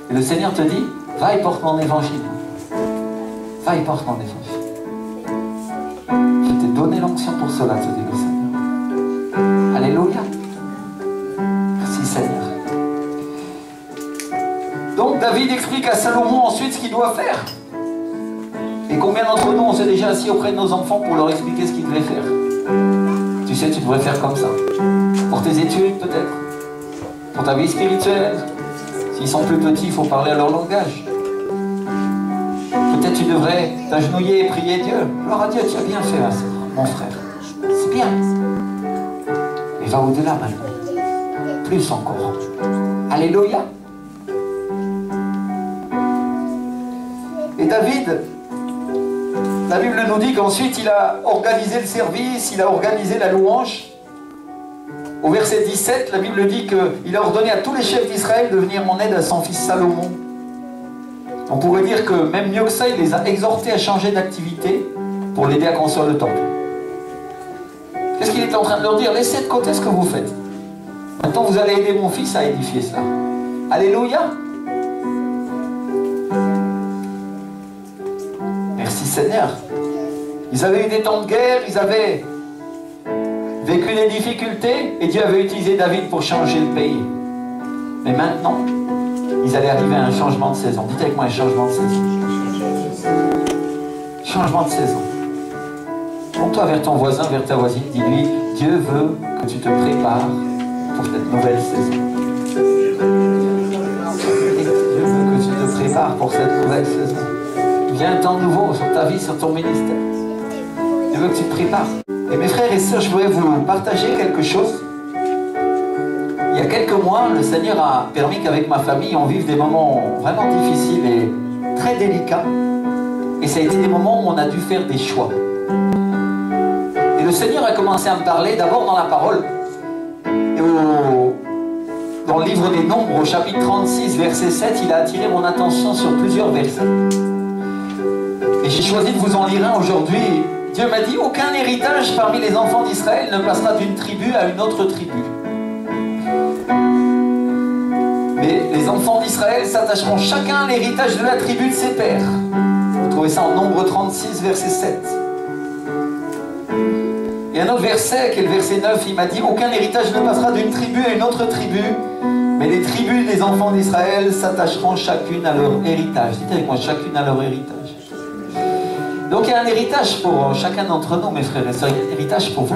Et le Seigneur te dit, va et porte mon évangile. Va et porte mon évangile. Je t'ai donné l'onction pour cela, te dit le Seigneur. Alléluia. Donc David explique à Salomon ensuite ce qu'il doit faire. Et combien d'entre nous on s'est déjà assis auprès de nos enfants pour leur expliquer ce qu'ils devaient faire Tu sais, tu devrais faire comme ça. Pour tes études peut-être. Pour ta vie spirituelle. S'ils sont plus petits, il faut parler à leur langage. Peut-être tu devrais t'agenouiller et prier Dieu. Alors à Dieu, tu as bien fait, mon frère. C'est bien. Et va au-delà maintenant. Plus encore. Alléluia. Et David, la Bible nous dit qu'ensuite il a organisé le service, il a organisé la louange. Au verset 17, la Bible dit qu'il a ordonné à tous les chefs d'Israël de venir en aide à son fils Salomon. On pourrait dire que même mieux que ça, il les a exhortés à changer d'activité pour l'aider à construire le temple. Qu'est-ce qu'il est en train de leur dire? Laissez de côté ce que vous faites. Maintenant, vous allez aider mon fils à édifier cela. Alléluia. Merci Seigneur. Ils avaient eu des temps de guerre, ils avaient vécu des difficultés et Dieu avait utilisé David pour changer le pays. Mais maintenant, ils allaient arriver à un changement de saison. Dites avec moi un changement de saison. Changement de saison. Tourne-toi vers ton voisin, vers ta voisine, dis-lui, Dieu veut que tu te prépares pour cette nouvelle saison. Dieu veut que tu te prépares pour cette nouvelle saison. A un temps nouveau sur ta vie, sur ton ministère. Dieu veut que tu te prépares. Et mes frères et sœurs, je voudrais vous partager quelque chose. Il y a quelques mois, le Seigneur a permis qu'avec ma famille, on vive des moments vraiment difficiles et très délicats. Et ça a été des moments où on a dû faire des choix. Et le Seigneur a commencé à me parler d'abord dans la parole. Dans le livre des Nombres, au chapitre 36, verset 7, il a attiré mon attention sur plusieurs versets. Et j'ai choisi de vous en lire un aujourd'hui. Dieu m'a dit, aucun héritage parmi les enfants d'Israël ne passera d'une tribu à une autre tribu. Mais les enfants d'Israël s'attacheront chacun à l'héritage de la tribu de ses pères. Vous trouvez ça en Nombre 36, verset 7. Et un autre verset, qui est le verset 9, il m'a dit Aucun héritage ne passera d'une tribu à une autre tribu, mais les tribus des enfants d'Israël s'attacheront chacune à leur héritage. Dites avec moi, chacune à leur héritage. Donc il y a un héritage pour chacun d'entre nous, mes frères et sœurs. Il y a un héritage pour vous.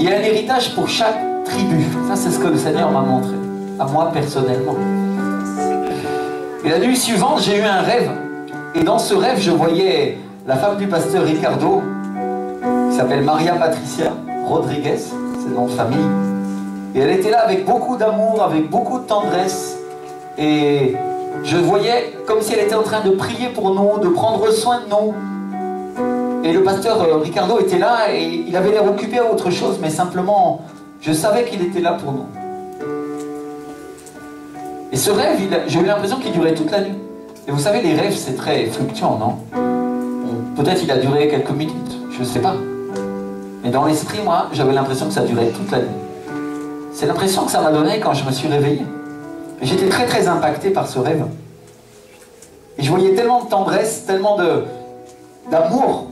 Il y a un héritage pour chaque tribu. Ça, c'est ce que le Seigneur m'a montré à moi personnellement. Et la nuit suivante, j'ai eu un rêve. Et dans ce rêve, je voyais la femme du pasteur Ricardo, qui s'appelle Maria Patricia Rodriguez, c'est nom de famille. Et elle était là avec beaucoup d'amour, avec beaucoup de tendresse. Et je voyais comme si elle était en train de prier pour nous, de prendre soin de nous. Et le pasteur euh, Ricardo était là et il avait l'air occupé à autre chose, mais simplement, je savais qu'il était là pour nous. Et ce rêve, j'ai eu l'impression qu'il durait toute la nuit. Et vous savez, les rêves, c'est très fluctuant, non? Peut-être il a duré quelques minutes, je ne sais pas. Mais dans l'esprit, moi, j'avais l'impression que ça durait toute la nuit. C'est l'impression que ça m'a donné quand je me suis réveillé. J'étais très très impacté par ce rêve. Et je voyais tellement de tendresse, tellement d'amour,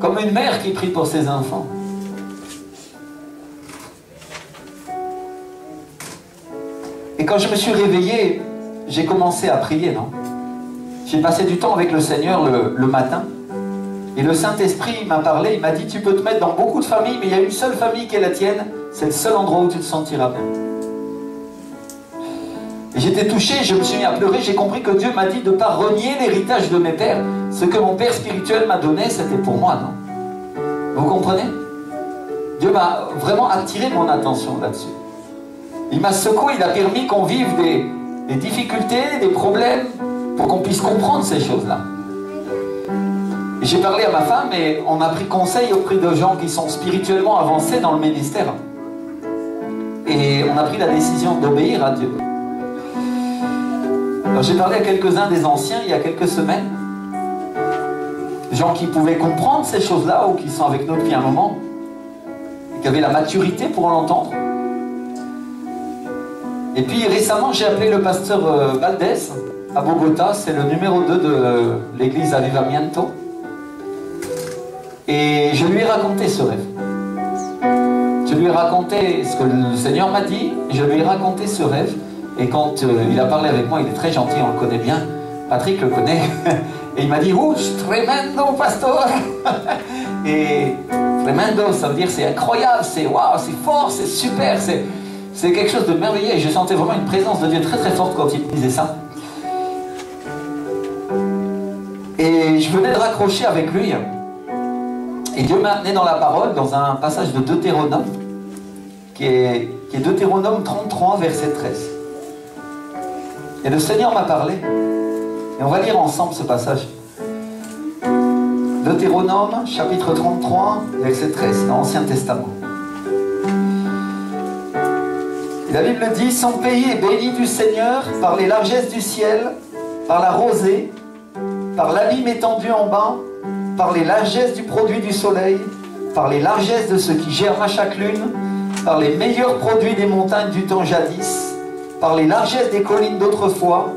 comme une mère qui prie pour ses enfants. Et quand je me suis réveillé, j'ai commencé à prier, non? J'ai passé du temps avec le Seigneur le, matin. Et le Saint-Esprit m'a parlé, il m'a dit, tu peux te mettre dans beaucoup de familles, mais il y a une seule famille qui est la tienne, c'est le seul endroit où tu te sentiras bien. Et j'étais touché, je me suis mis à pleurer, j'ai compris que Dieu m'a dit de ne pas renier l'héritage de mes pères. Ce que mon père spirituel m'a donné, c'était pour moi, non? Vous comprenez? Dieu m'a vraiment attiré mon attention là-dessus. Il m'a secoué, il a permis qu'on vive des, des difficultés, des problèmes, pour qu'on puisse comprendre ces choses-là. J'ai parlé à ma femme et on a pris conseil auprès de gens qui sont spirituellement avancés dans le ministère. Et on a pris la décision d'obéir à Dieu. J'ai parlé à quelques-uns des anciens il y a quelques semaines. Gens qui pouvaient comprendre ces choses-là ou qui sont avec nous depuis un moment. Et qui avaient la maturité pour l'entendre. Et puis récemment, j'ai appelé le pasteur euh, Valdez à Bogota. C'est le numéro 2 de l'église Avivamiento. Et je lui ai raconté ce rêve. Je lui ai raconté ce que le Seigneur m'a dit. Je lui ai raconté ce rêve. Et quand euh, il a parlé avec moi, il est très gentil, on le connaît bien. Patrick le connaît. Et il m'a dit, ouh, tremendo, pasteur. Et tremendo, ça veut dire c'est incroyable, c'est waouh, c'est fort, c'est super, c'est, quelque chose de merveilleux. Et je sentais vraiment une présence de Dieu très très forte quand il disait ça. Et je venais de raccrocher avec lui. Et Dieu m'a amené dans la parole, dans un passage de Deutéronome, qui est, Deutéronome 33, verset 13. Et le Seigneur m'a parlé. Et on va lire ensemble ce passage. Deutéronome, chapitre 33, verset 13, dans l'Ancien Testament. La Bible dit, son pays est béni du Seigneur par les largesses du ciel, par la rosée, par l'abîme étendu en bas, par les largesses du produit du soleil, par les largesses de ce qui germe à chaque lune, par les meilleurs produits des montagnes du temps jadis, par les largesses des collines d'autrefois,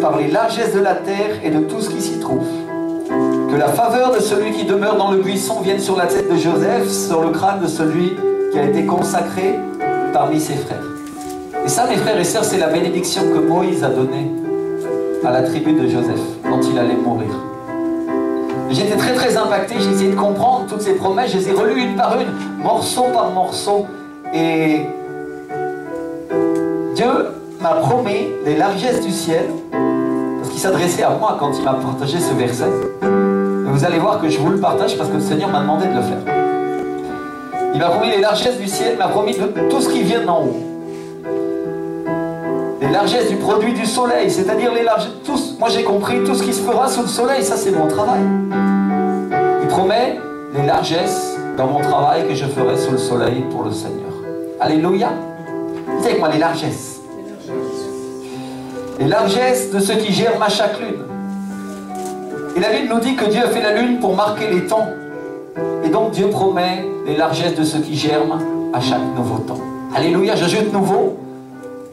par les largesses de la terre et de tout ce qui s'y trouve. Que la faveur de celui qui demeure dans le buisson vienne sur la tête de Joseph, sur le crâne de celui qui a été consacré parmi ses frères. Et ça, mes frères et sœurs, c'est la bénédiction que Moïse a donnée à la tribu de Joseph quand il allait mourir. J'étais très très impacté, j'ai essayé de comprendre toutes ces promesses, je les ai relues une par une, morceau par morceau. Et Dieu m'a promis les largesses du ciel, parce qu'il s'adressait à moi quand il m'a partagé ce verset. Et vous allez voir que je vous le partage parce que le Seigneur m'a demandé de le faire. Il m'a promis les largesses du ciel, il m'a promis tout ce qui vient d'en haut. Les largesses du produit du soleil, c'est-à-dire les largesses. Moi j'ai compris tout ce qui se fera sous le soleil, ça c'est mon travail. Il promet les largesses dans mon travail que je ferai sous le soleil pour le Seigneur. Alléluia. Dites avec moi les largesses? Les largesses de ceux qui germent à chaque lune. Et la Bible nous dit que Dieu a fait la lune pour marquer les temps. Et donc Dieu promet les largesses de ceux qui germent à chaque nouveau temps. Alléluia, j'ajoute nouveau.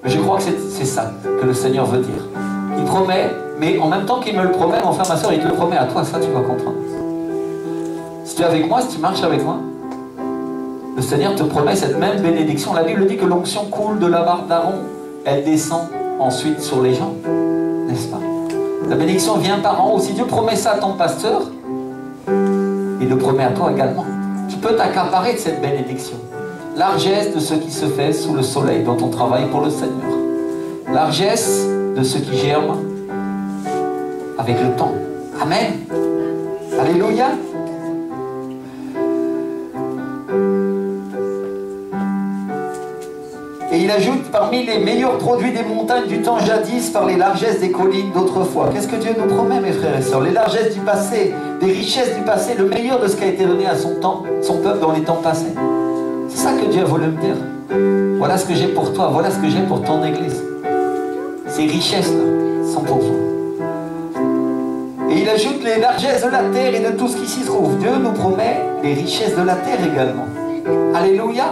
Mais je crois que c'est ça que le Seigneur veut dire. Il promet, mais en même temps qu'il me le promet, mon frère, ma soeur, il te le promet à toi, ça tu vas comprendre. Si tu es avec moi, si tu marches avec moi, le Seigneur te promet cette même bénédiction. La Bible dit que l'onction coule de la barbe d'Aaron, elle descend ensuite sur les gens, n'est-ce pas? La bénédiction vient par en haut. Si Dieu promet ça à ton pasteur, il le promet à toi également. Tu peux t'accaparer de cette bénédiction. Largesse de ce qui se fait sous le soleil dont on travaille pour le Seigneur. Largesse de ce qui germe avec le temps. Amen. Alléluia. Et il ajoute parmi les meilleurs produits des montagnes du temps jadis par les largesses des collines d'autrefois. Qu'est-ce que Dieu nous promet, mes frères et sœurs? Les largesses du passé, des richesses du passé, le meilleur de ce qui a été donné à son temps, son peuple dans les temps passés. C'est ça que Dieu a voulu me dire. Voilà ce que j'ai pour toi, voilà ce que j'ai pour ton église. Ces richesses-là sont pour vous. Et il ajoute les largesses de la terre et de tout ce qui s'y trouve. Dieu nous promet les richesses de la terre également. Alléluia.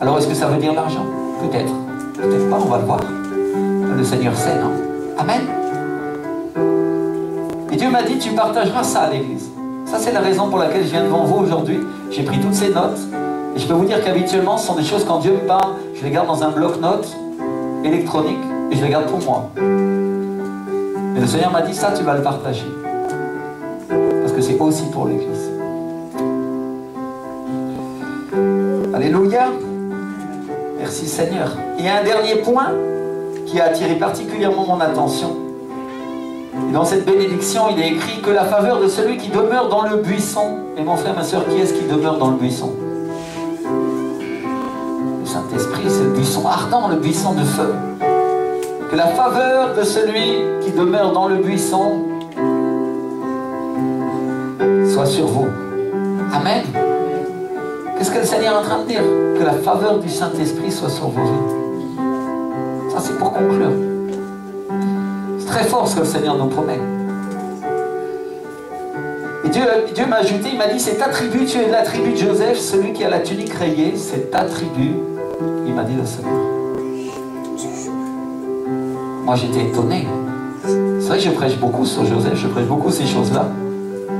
Alors est-ce que ça veut dire l'argent? Peut-être. Peut-être pas, on va le voir. Le Seigneur sait, non? Amen. Et Dieu m'a dit, tu partageras ça à l'église. Ça, c'est la raison pour laquelle je viens devant vous aujourd'hui. J'ai pris toutes ces notes. Et je peux vous dire qu'habituellement, ce sont des choses, quand Dieu me parle, je les garde dans un bloc-notes électronique et je les garde pour moi. Mais le Seigneur m'a dit, ça, tu vas le partager. Parce que c'est aussi pour l'Église. Alléluia. Merci Seigneur. A un dernier point qui a attiré particulièrement mon attention. Et dans cette bénédiction, il est écrit que la faveur de celui qui demeure dans le buisson. Et mon frère, ma soeur, qui est-ce qui demeure dans le buisson? Saint-Esprit, c'est le buisson ardent, le buisson de feu. Que la faveur de celui qui demeure dans le buisson soit sur vous. Amen. Qu'est-ce que le Seigneur est en train de dire? Que la faveur du Saint-Esprit soit sur vos vies. Ça, c'est pour conclure. C'est très fort ce que le Seigneur nous promet. Et Dieu, Dieu m'a ajouté, il m'a dit, c'est ta tribu, tu es de la tribu de Joseph, celui qui a la tunique rayée, c'est ta tribu. Il m'a dit le Seigneur. Moi j'étais étonné. C'est vrai que je prêche beaucoup sur Joseph, je prêche beaucoup ces choses-là.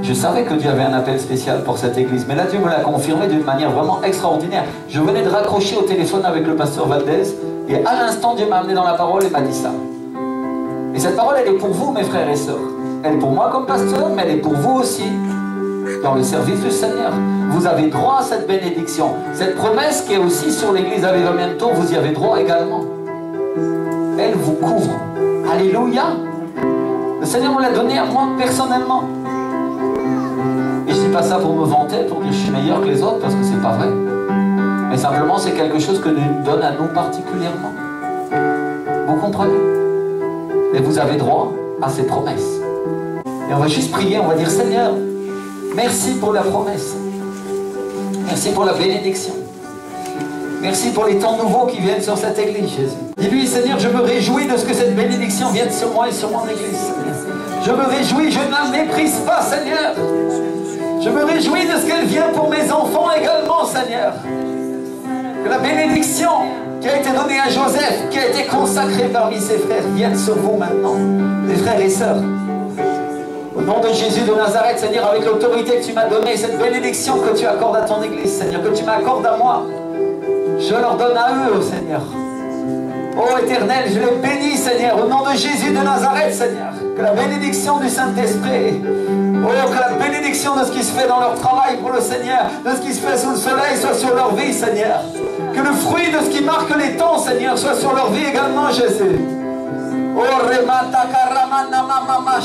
Je savais que Dieu avait un appel spécial pour cette église, mais là Dieu me l'a confirmé d'une manière vraiment extraordinaire. Je venais de raccrocher au téléphone avec le pasteur Valdez, et à l'instant Dieu m'a amené dans la parole et m'a dit ça. Et cette parole, elle est pour vous, mes frères et sœurs. Elle est pour moi comme pasteur, mais elle est pour vous aussi, dans le service du Seigneur. Vous avez droit à cette bénédiction. Cette promesse qui est aussi sur l'église Avivamiento, vous y avez droit également. Elle vous couvre. Alléluia. Le Seigneur me l'a donné à moi personnellement. Et je ne dis pas ça pour me vanter, pour dire que je suis meilleur que les autres, parce que c'est pas vrai. Mais simplement, c'est quelque chose que nous donne à nous particulièrement. Vous comprenez? Et vous avez droit à ces promesses. Et on va juste prier, on va dire Seigneur, merci pour la promesse. Merci pour la bénédiction. Merci pour les temps nouveaux qui viennent sur cette église, Jésus. Dis-lui, Seigneur, je me réjouis de ce que cette bénédiction vienne sur moi et sur mon église. Je me réjouis, je ne la méprise pas, Seigneur. Je me réjouis de ce qu'elle vient pour mes enfants également, Seigneur. Que la bénédiction qui a été donnée à Joseph, qui a été consacrée parmi ses frères, vienne sur vous maintenant, les frères et sœurs. Au nom de Jésus de Nazareth, Seigneur, avec l'autorité que tu m'as donnée, cette bénédiction que tu accordes à ton Église, Seigneur, que tu m'accordes à moi, je leur donne à eux, Seigneur. Ô éternel, je les bénis, Seigneur, au nom de Jésus de Nazareth, Seigneur. Que la bénédiction du Saint-Esprit, oh, que la bénédiction de ce qui se fait dans leur travail pour le Seigneur, de ce qui se fait sous le soleil, soit sur leur vie, Seigneur. Que le fruit de ce qui marque les temps, Seigneur, soit sur leur vie également, Jésus. Oh, remata karamana mama.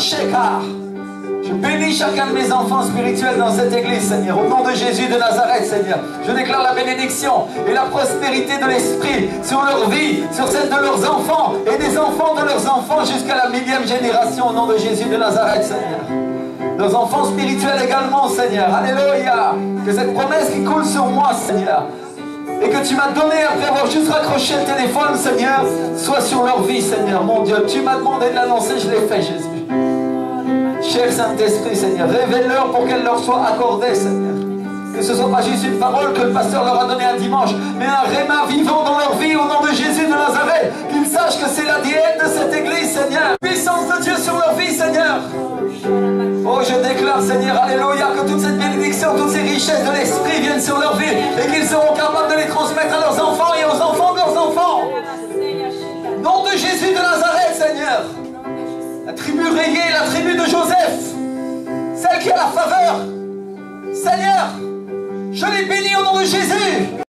Je bénis chacun de mes enfants spirituels dans cette église, Seigneur. Au nom de Jésus de Nazareth, Seigneur. Je déclare la bénédiction et la prospérité de l'Esprit sur leur vie, sur celle de leurs enfants et des enfants de leurs enfants jusqu'à la millième génération. Au nom de Jésus de Nazareth, Seigneur. Nos enfants spirituels également, Seigneur. Alléluia. Que cette promesse qui coule sur moi, Seigneur, et que tu m'as donné après avoir juste raccroché le téléphone, Seigneur, soit sur leur vie, Seigneur. Mon Dieu, tu m'as demandé de l'annoncer, je l'ai fait, Jésus. Cher Saint-Esprit, Seigneur, révèle-leur pour qu'elle leur soit accordée, Seigneur. Que ce ne soit pas juste une parole que le pasteur leur a donnée un dimanche, mais un réma vivant dans leur vie au nom de Jésus de Nazareth. Qu'ils sachent que c'est la diète de cette église, Seigneur. Puissance de Dieu sur leur vie, Seigneur. Oh, je déclare, Seigneur, Alléluia, que toute cette bénédiction, toutes ces richesses de l'Esprit viennent sur leur vie et qu'ils seront capables de les transmettre à leurs enfants et aux enfants de leurs enfants. Nom de Jésus de Nazareth, Seigneur. Tribu rayée, la tribu de Joseph, celle qui a la faveur. Seigneur, je les bénis au nom de Jésus.